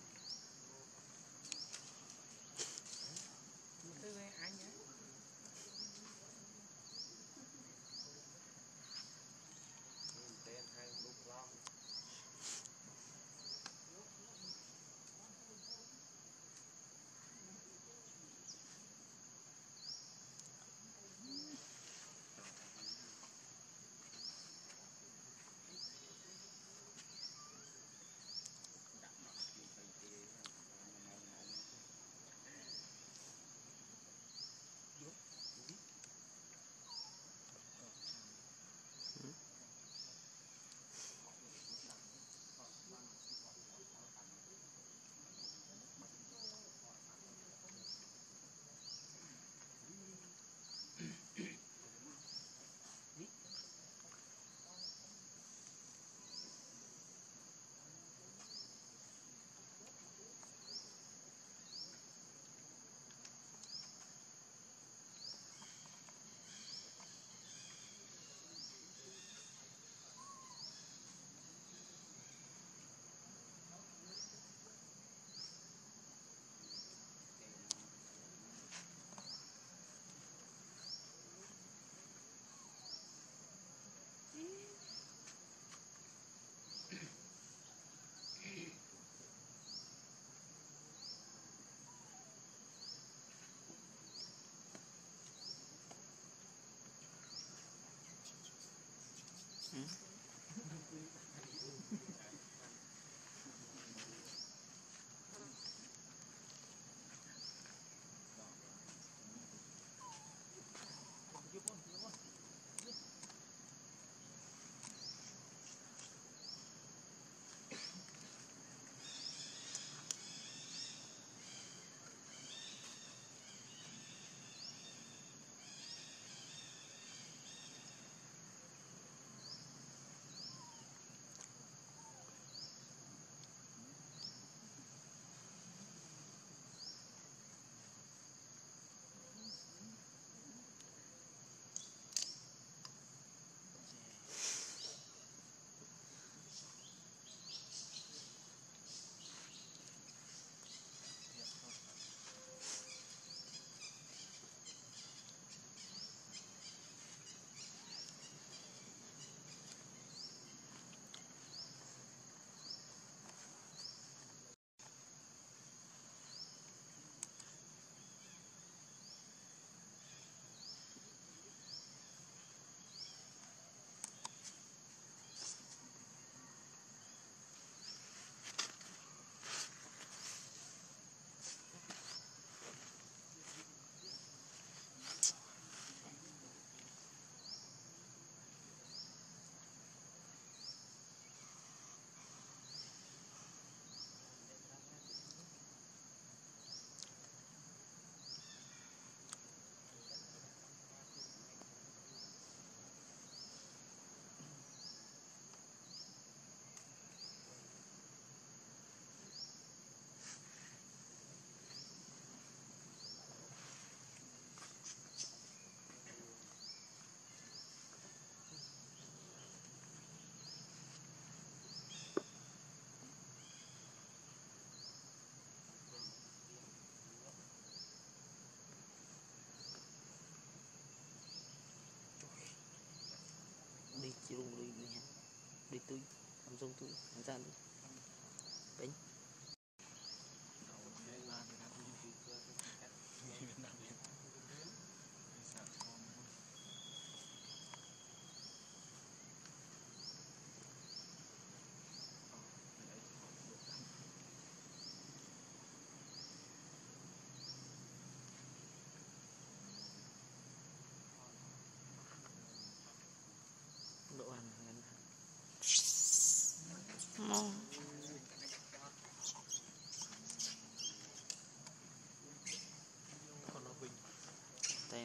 túi làm dung túi làm gian đi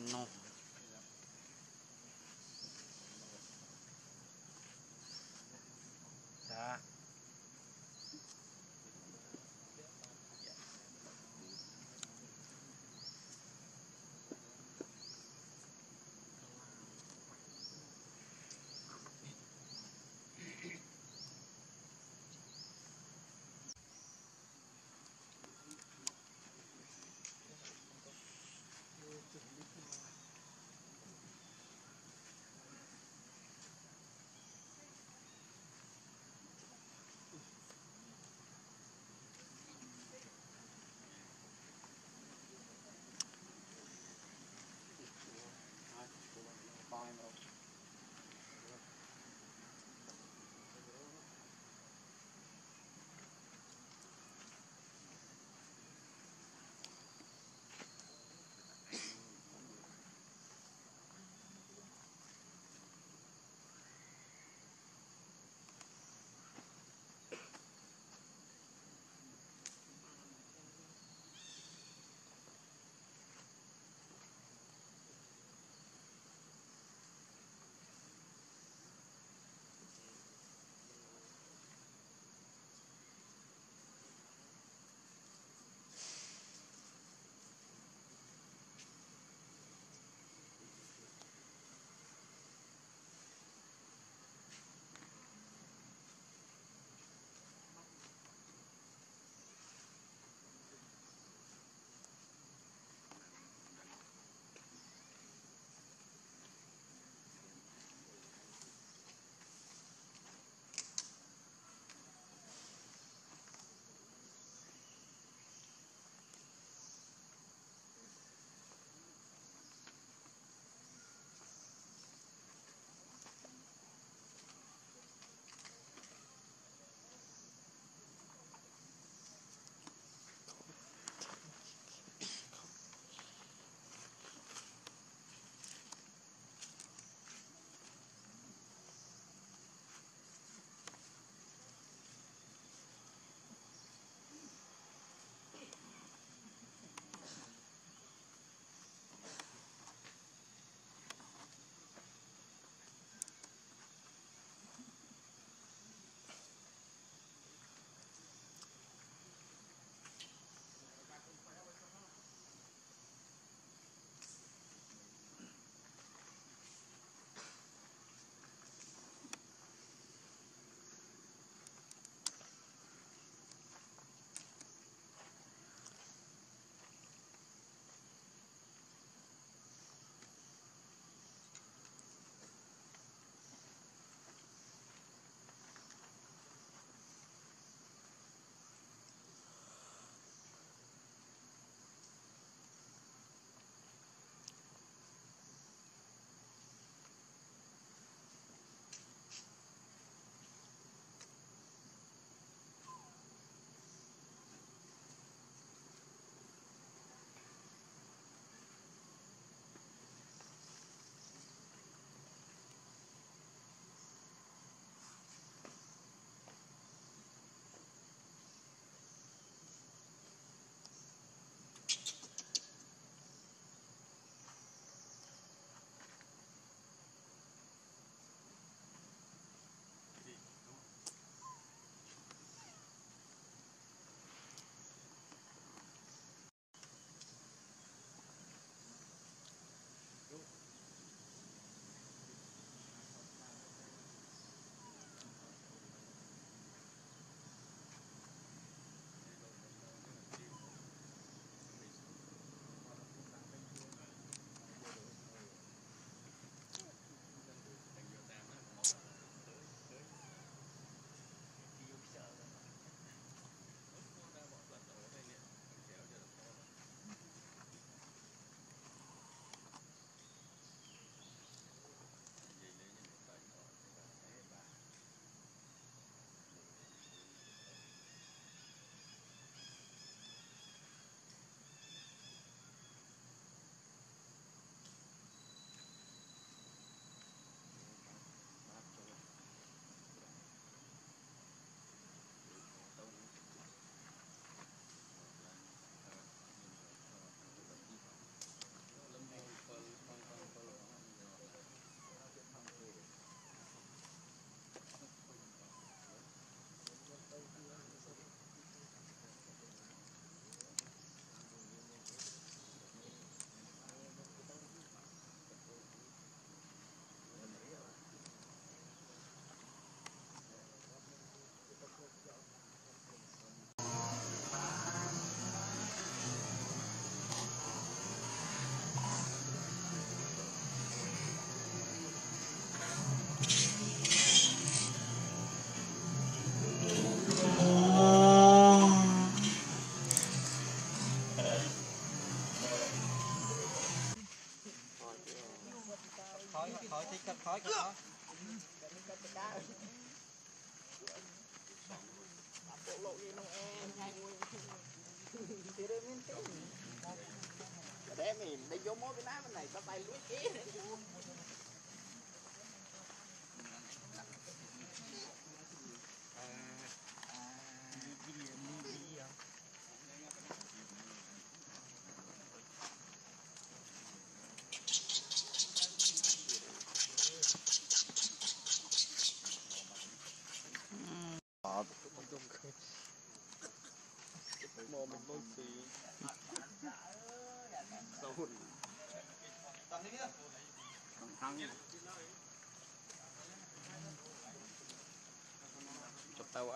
の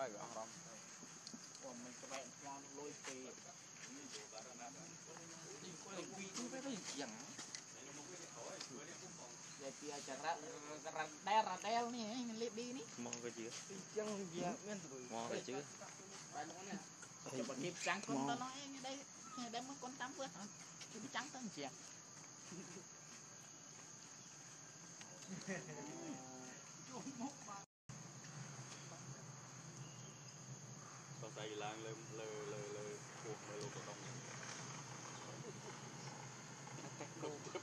chụp tao ai gõ rong Ủa, mình có vẻ ngon lôi phê. Vậy thì chả ra ra đeo ra đeo nè, mình liệp đi nè. មកក៏ជឿ Chân việc men rồi. មកក៏ជឿ Bài nó nè. Chụp một kịp trắng con tao nói như đây, như đây mới con tắm phước hả? Kịp trắng tao chẹt. សរ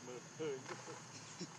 គ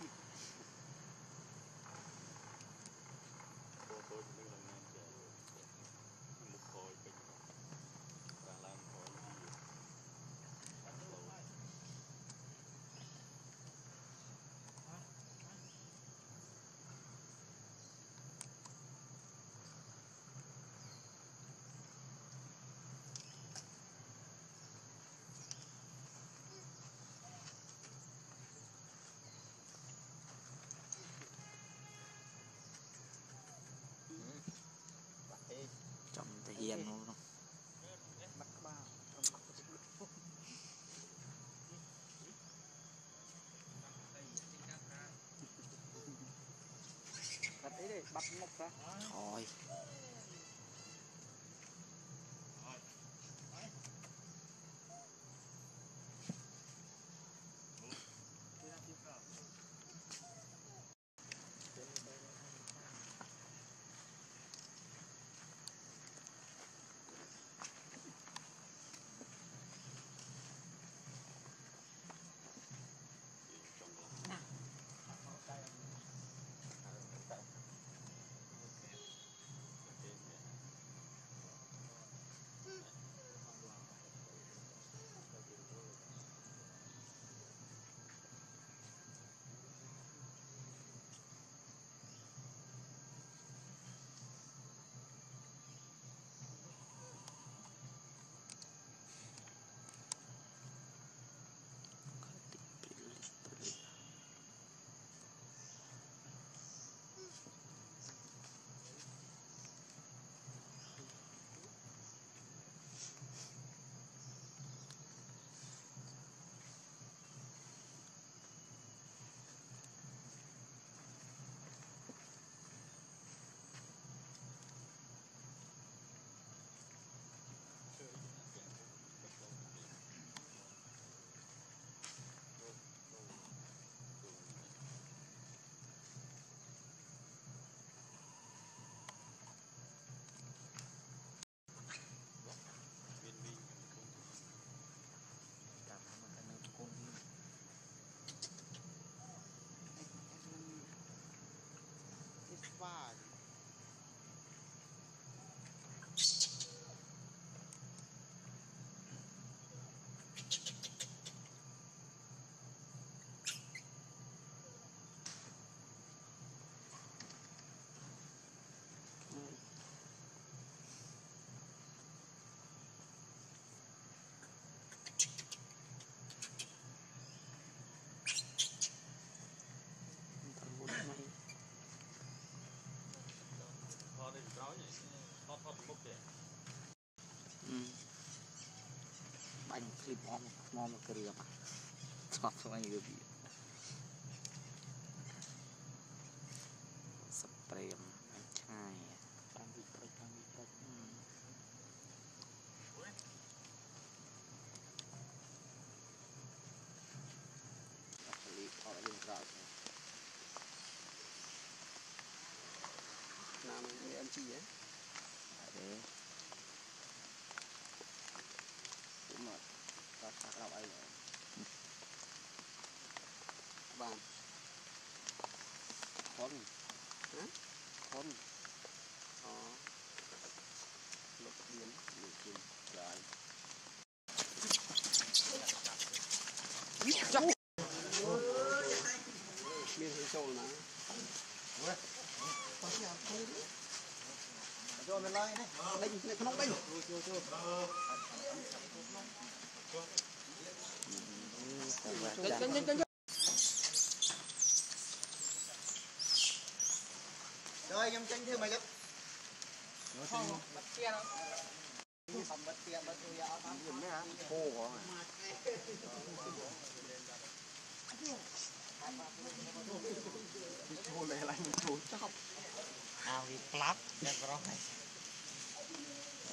gian luôn. Không bắt ý đi bắt ngọc ra. Thôi. I'm sleep on my career. It's not so many of you. คนคนอ๋อลบเลียนหนึ่งจุดลายวิ่งจับมีให้โชว์นะเว้ยตอนที่อ่ะคุณโดนเป็นไรนะเล่นในขนมไปหรอกันกันกัน thêm mấy cái không bật kia đó bật kia bật kia đó nhìn mấy hả khô quá mà đi chôn lẹ lại mình trốn chóc ao đi plug đẹp rồi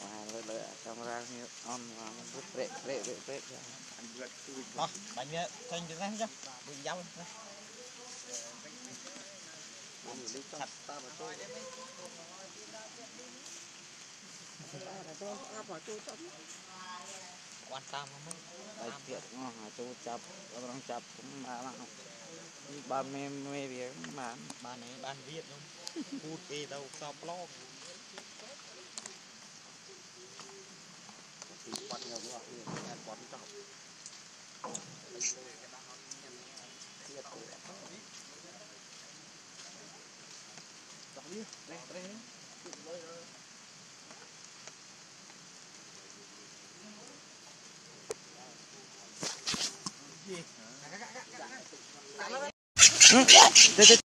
Wah, lu lu kamera ni on rek rek rek rek. Banyak, banyak saja. Bujang lấy xong mà tôi quan tâm lắm đấy thiệt nó hà chú chập nó chập cũng mà là ba mê mê bà này ban viết luôn phút đâu sao blog quan nhiều quá em Iya, reh, reh. Kakak, kakak.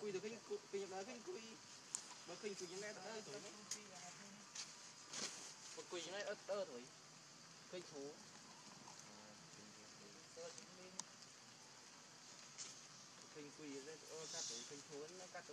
Chỗ quy được kinh quy nhập kinh quy mà kinh quy như này đã ơi một quy như này ớt ớt rồi kinh chỗ kinh quy đấy ơ cắt rồi kinh chỗ nó cắt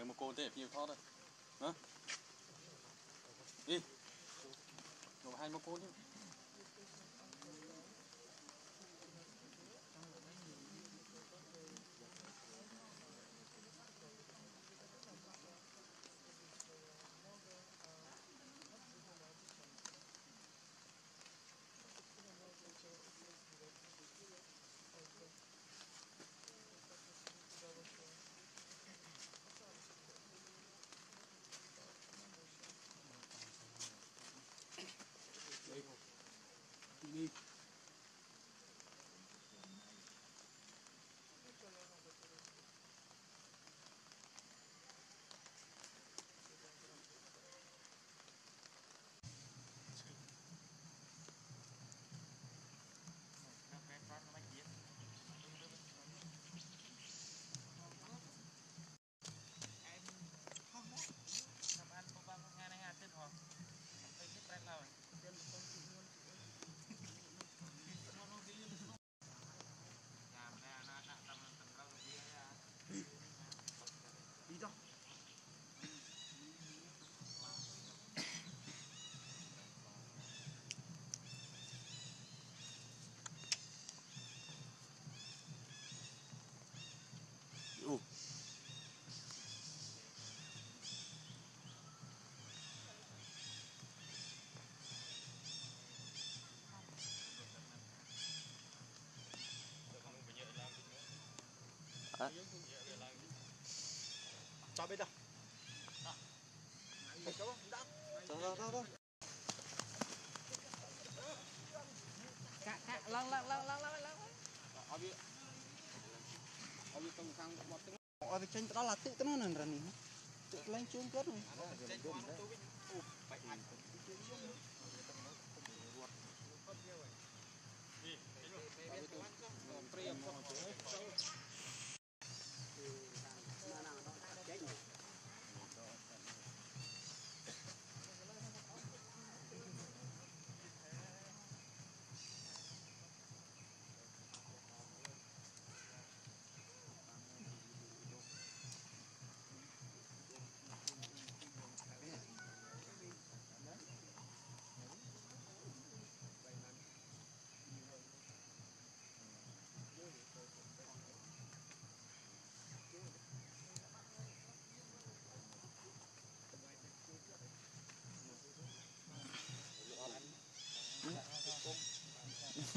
មើលមកកូនទេភីថតទេណាអីយកហាញមកកូននេះ Cho bên đâu? Đó, đó, đó, đó. Kak, kak, lang, lang, lang, lang, lang, lang. Ở bên ở bên tông khang một tiếng. Ở bên trên đó là tự nó nè rồi nè.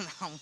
não.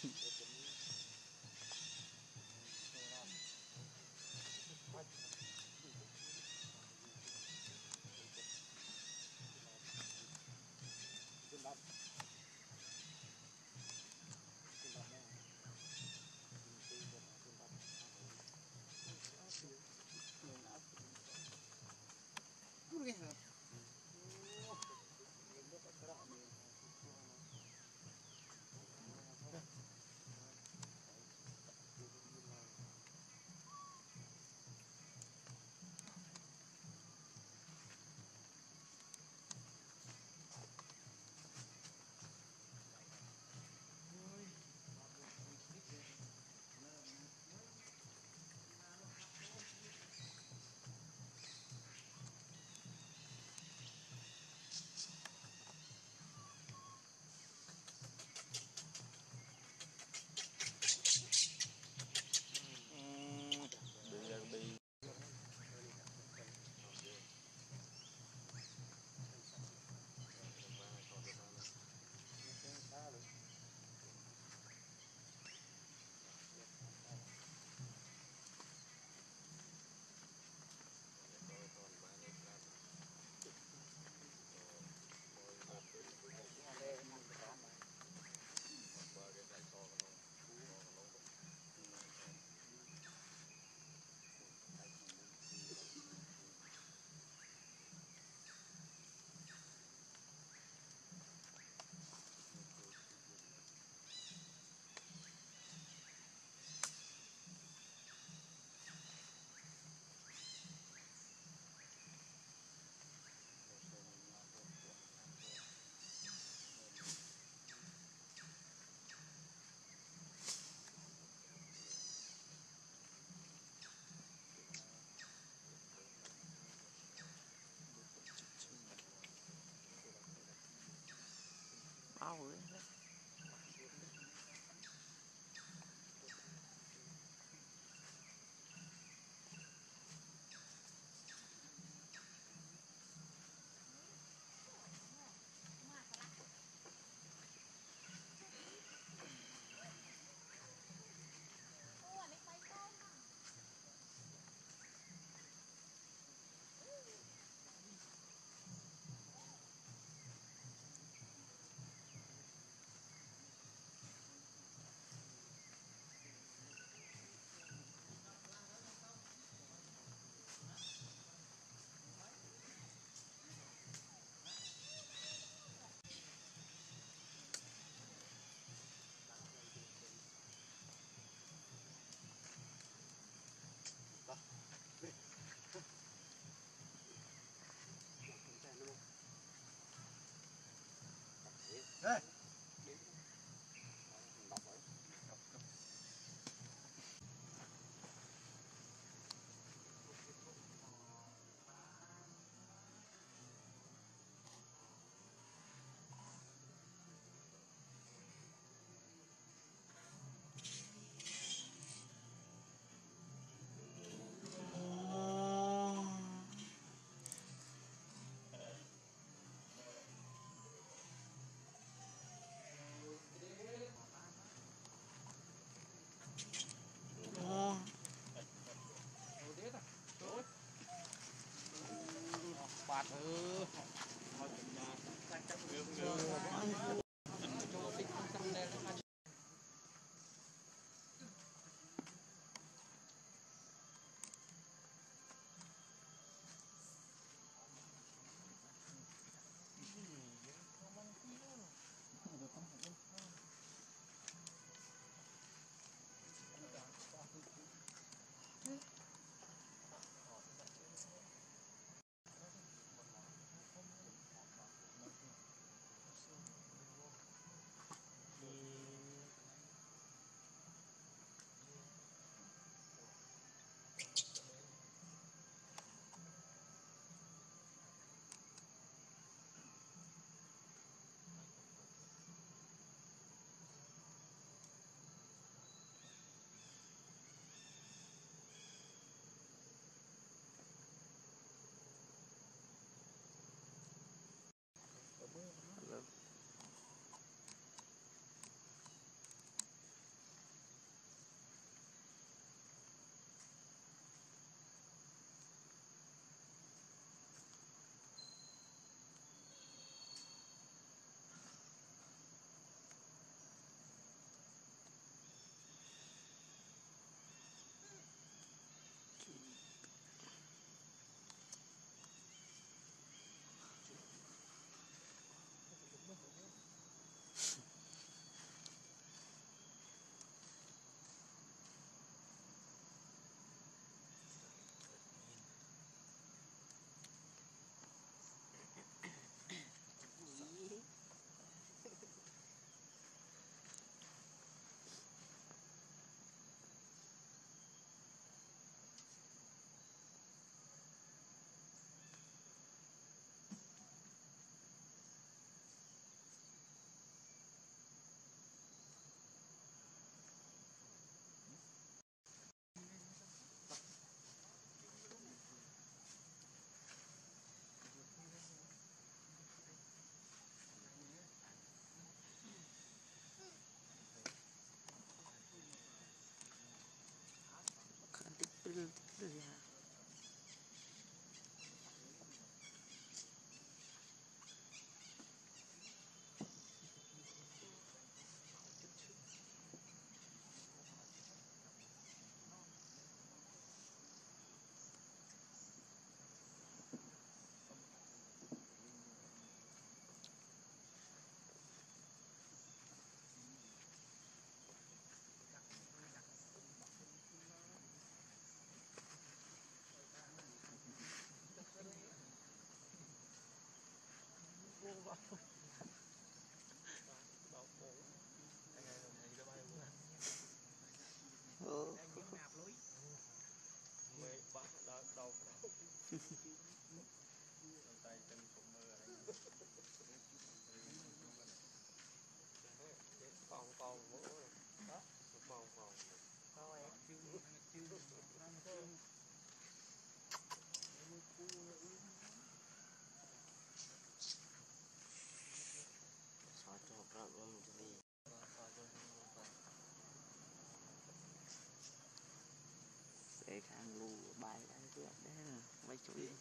เอ้ย មេ see.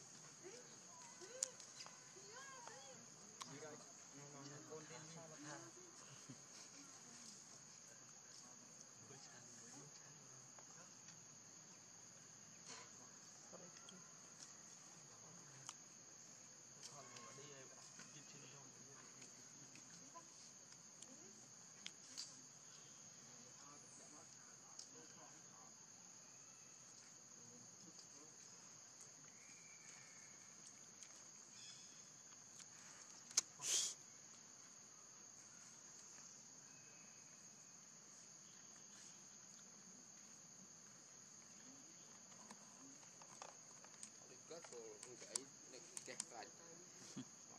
Mấy chú đi kết rồi người ấy được kẹt lại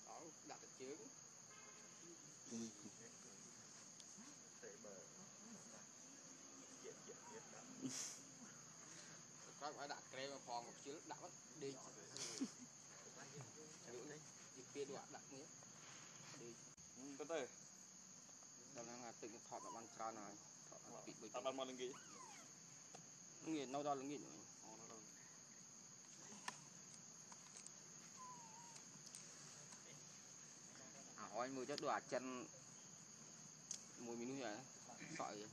đó đặt ở chướng. Các bạn đặt kê mà phòng một chữ đặt đi. Đi. Kia đoạn đặt đi. Có thể đó là từng thọ là ban trà này thọ là bị bệnh Tạm bạn mà lần nghĩ nghiệt nâu đó à hỏi mùi cho đùa chân. Mùi mình nuôi sợi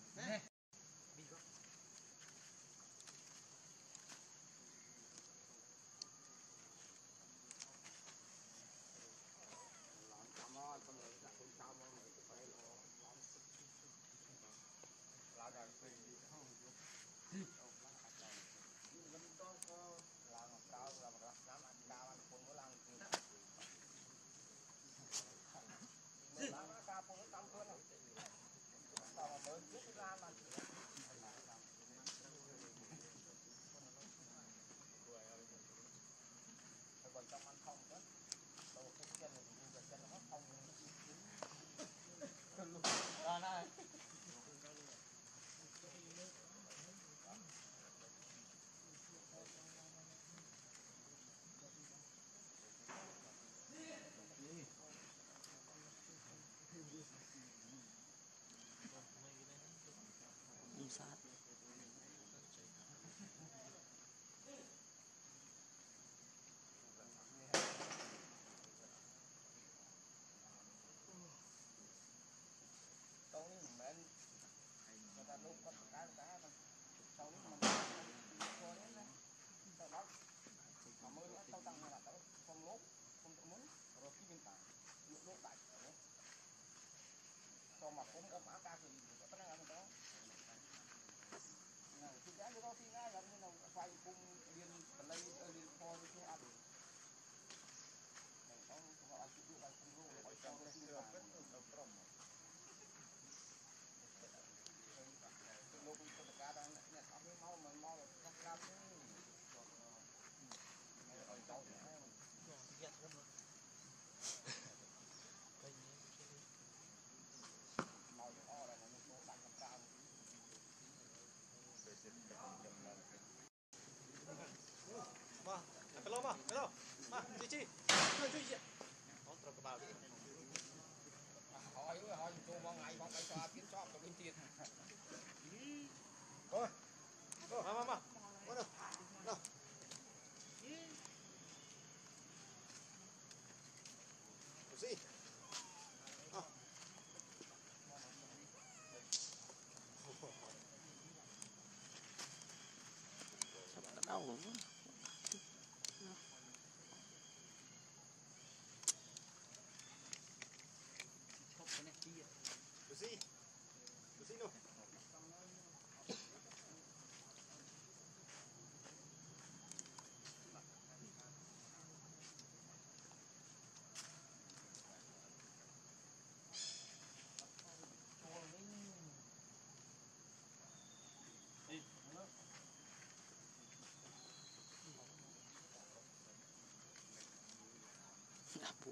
đi sát câu này mình men người ta lúc có cái cái mà câu này mình thôi đấy nè sau đó mà mới nó câu tăng này là tới con lốp con tự muốn rồi khi bên phải lúc lốp đại cho mà cũng có mã ca thì có cái này đó này thì cái đó thì ngay là như là phải cùng liên lấy liên kho như thế ăn này có họ ăn chịu ăn chịu họ cho nó xin vào lúc cái cá đó nè có cái máu mà máu là các cá chứ rồi cháu máu nó o là nó nó đánh cầm cao Mà, cái lô mà, cái lô Mà, chị chị Người chị chị cái bao. hỏi hỏi chú mong ngày mong cái cho kiến cho cái bên tiền thôi, thôi, mà Mà đâu,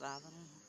phát ra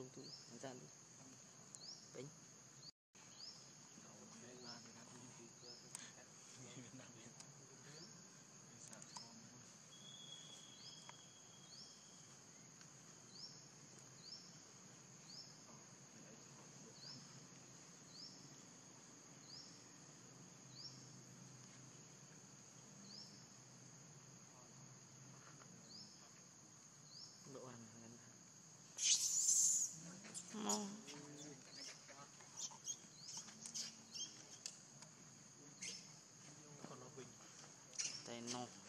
Tunggu. no.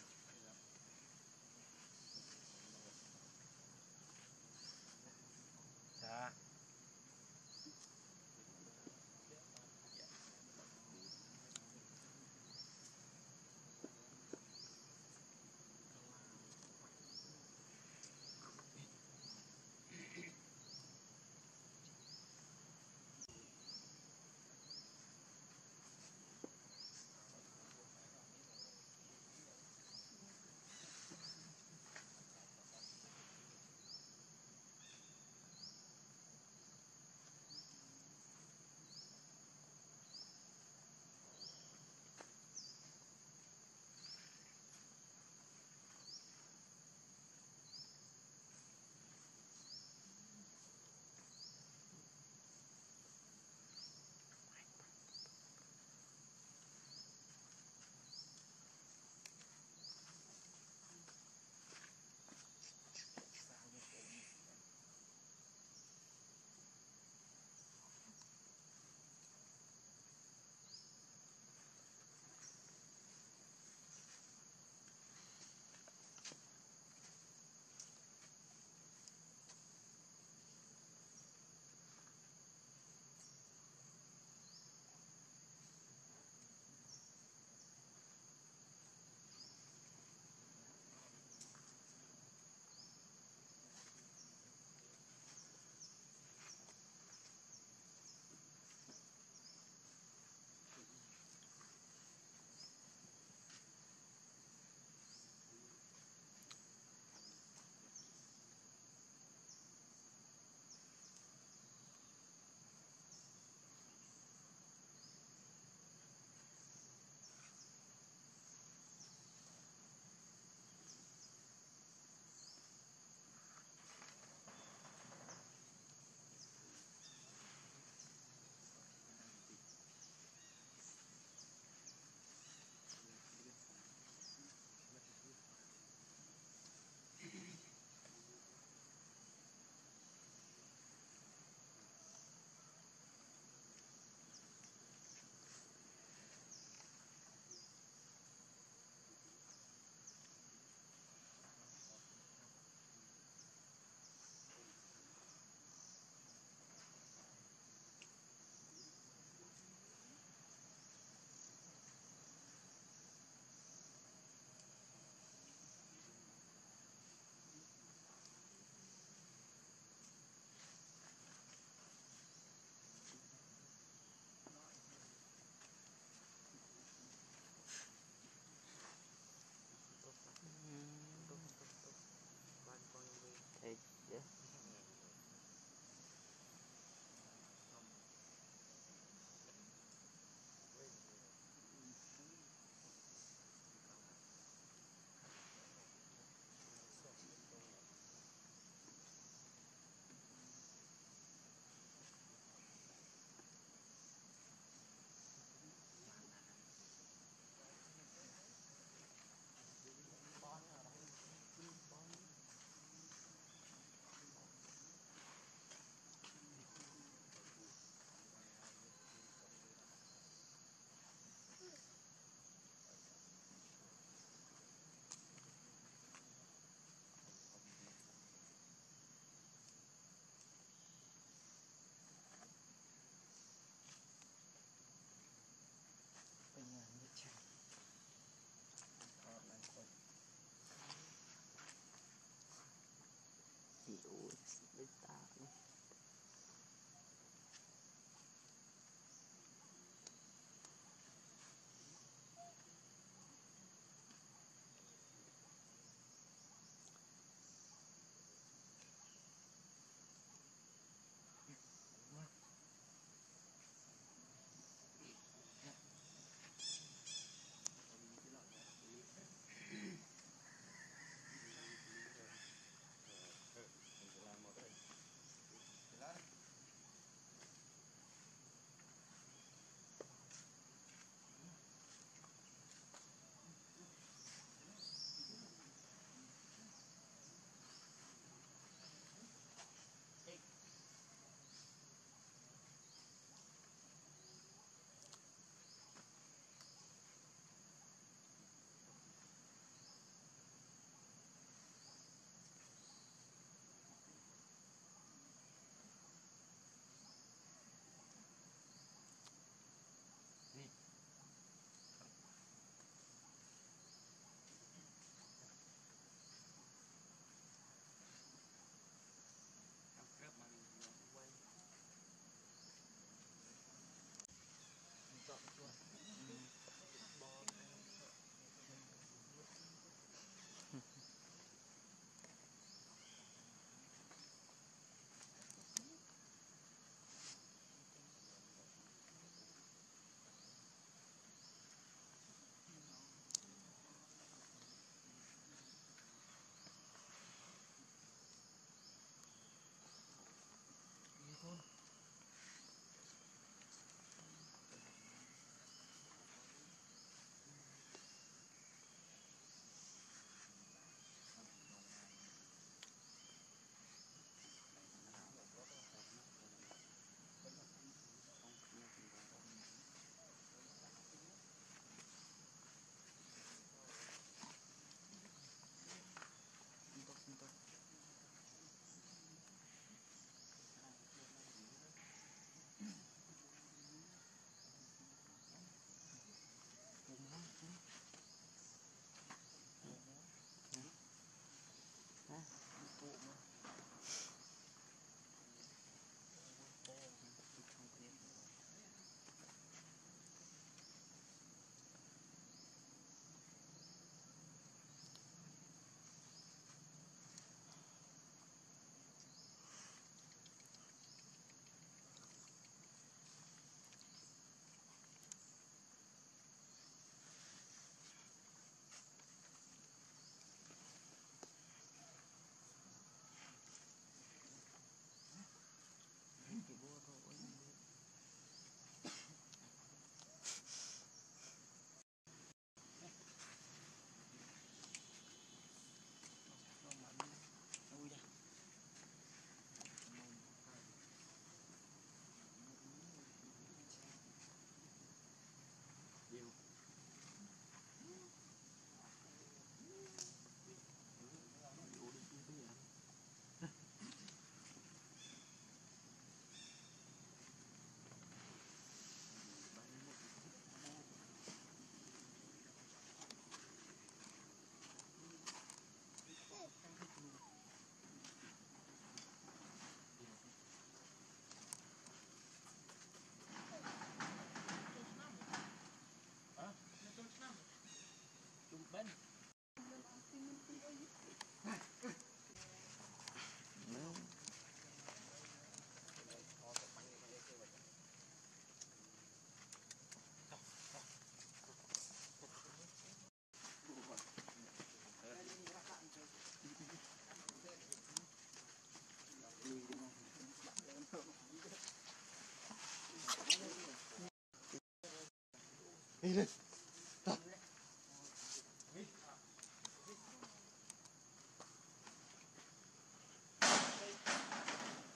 Thôi mấy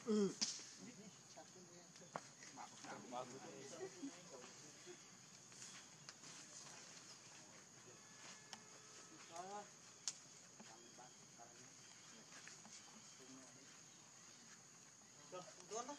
Mình là đó mà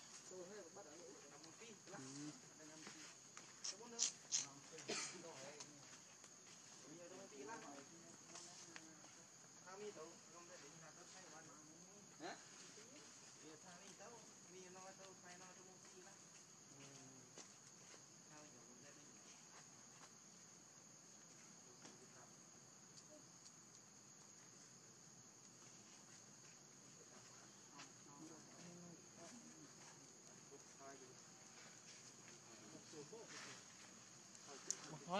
อ๋อ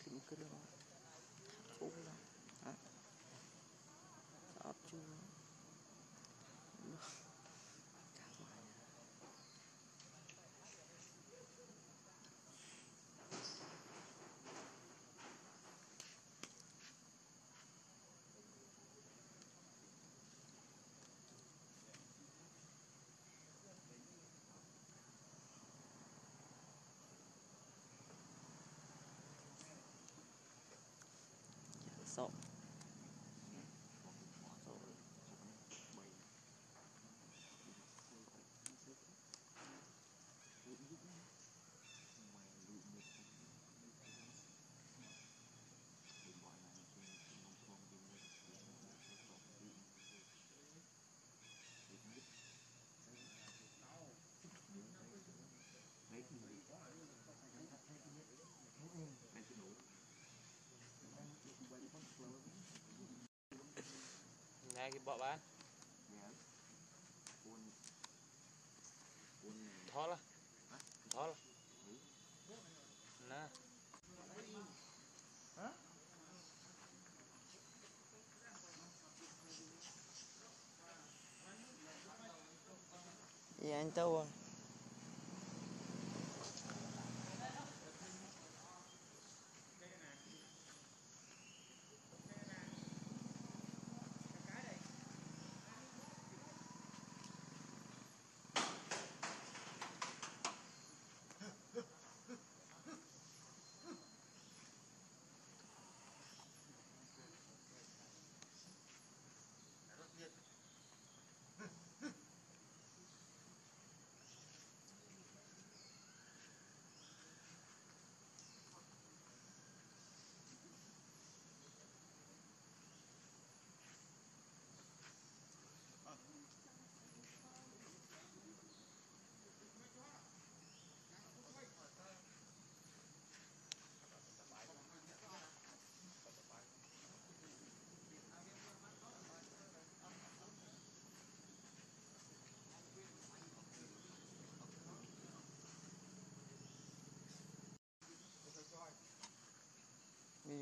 คลิ sợ Nè cái bọ bán Thó là Thó là Nè. Anh Tâu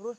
Rồi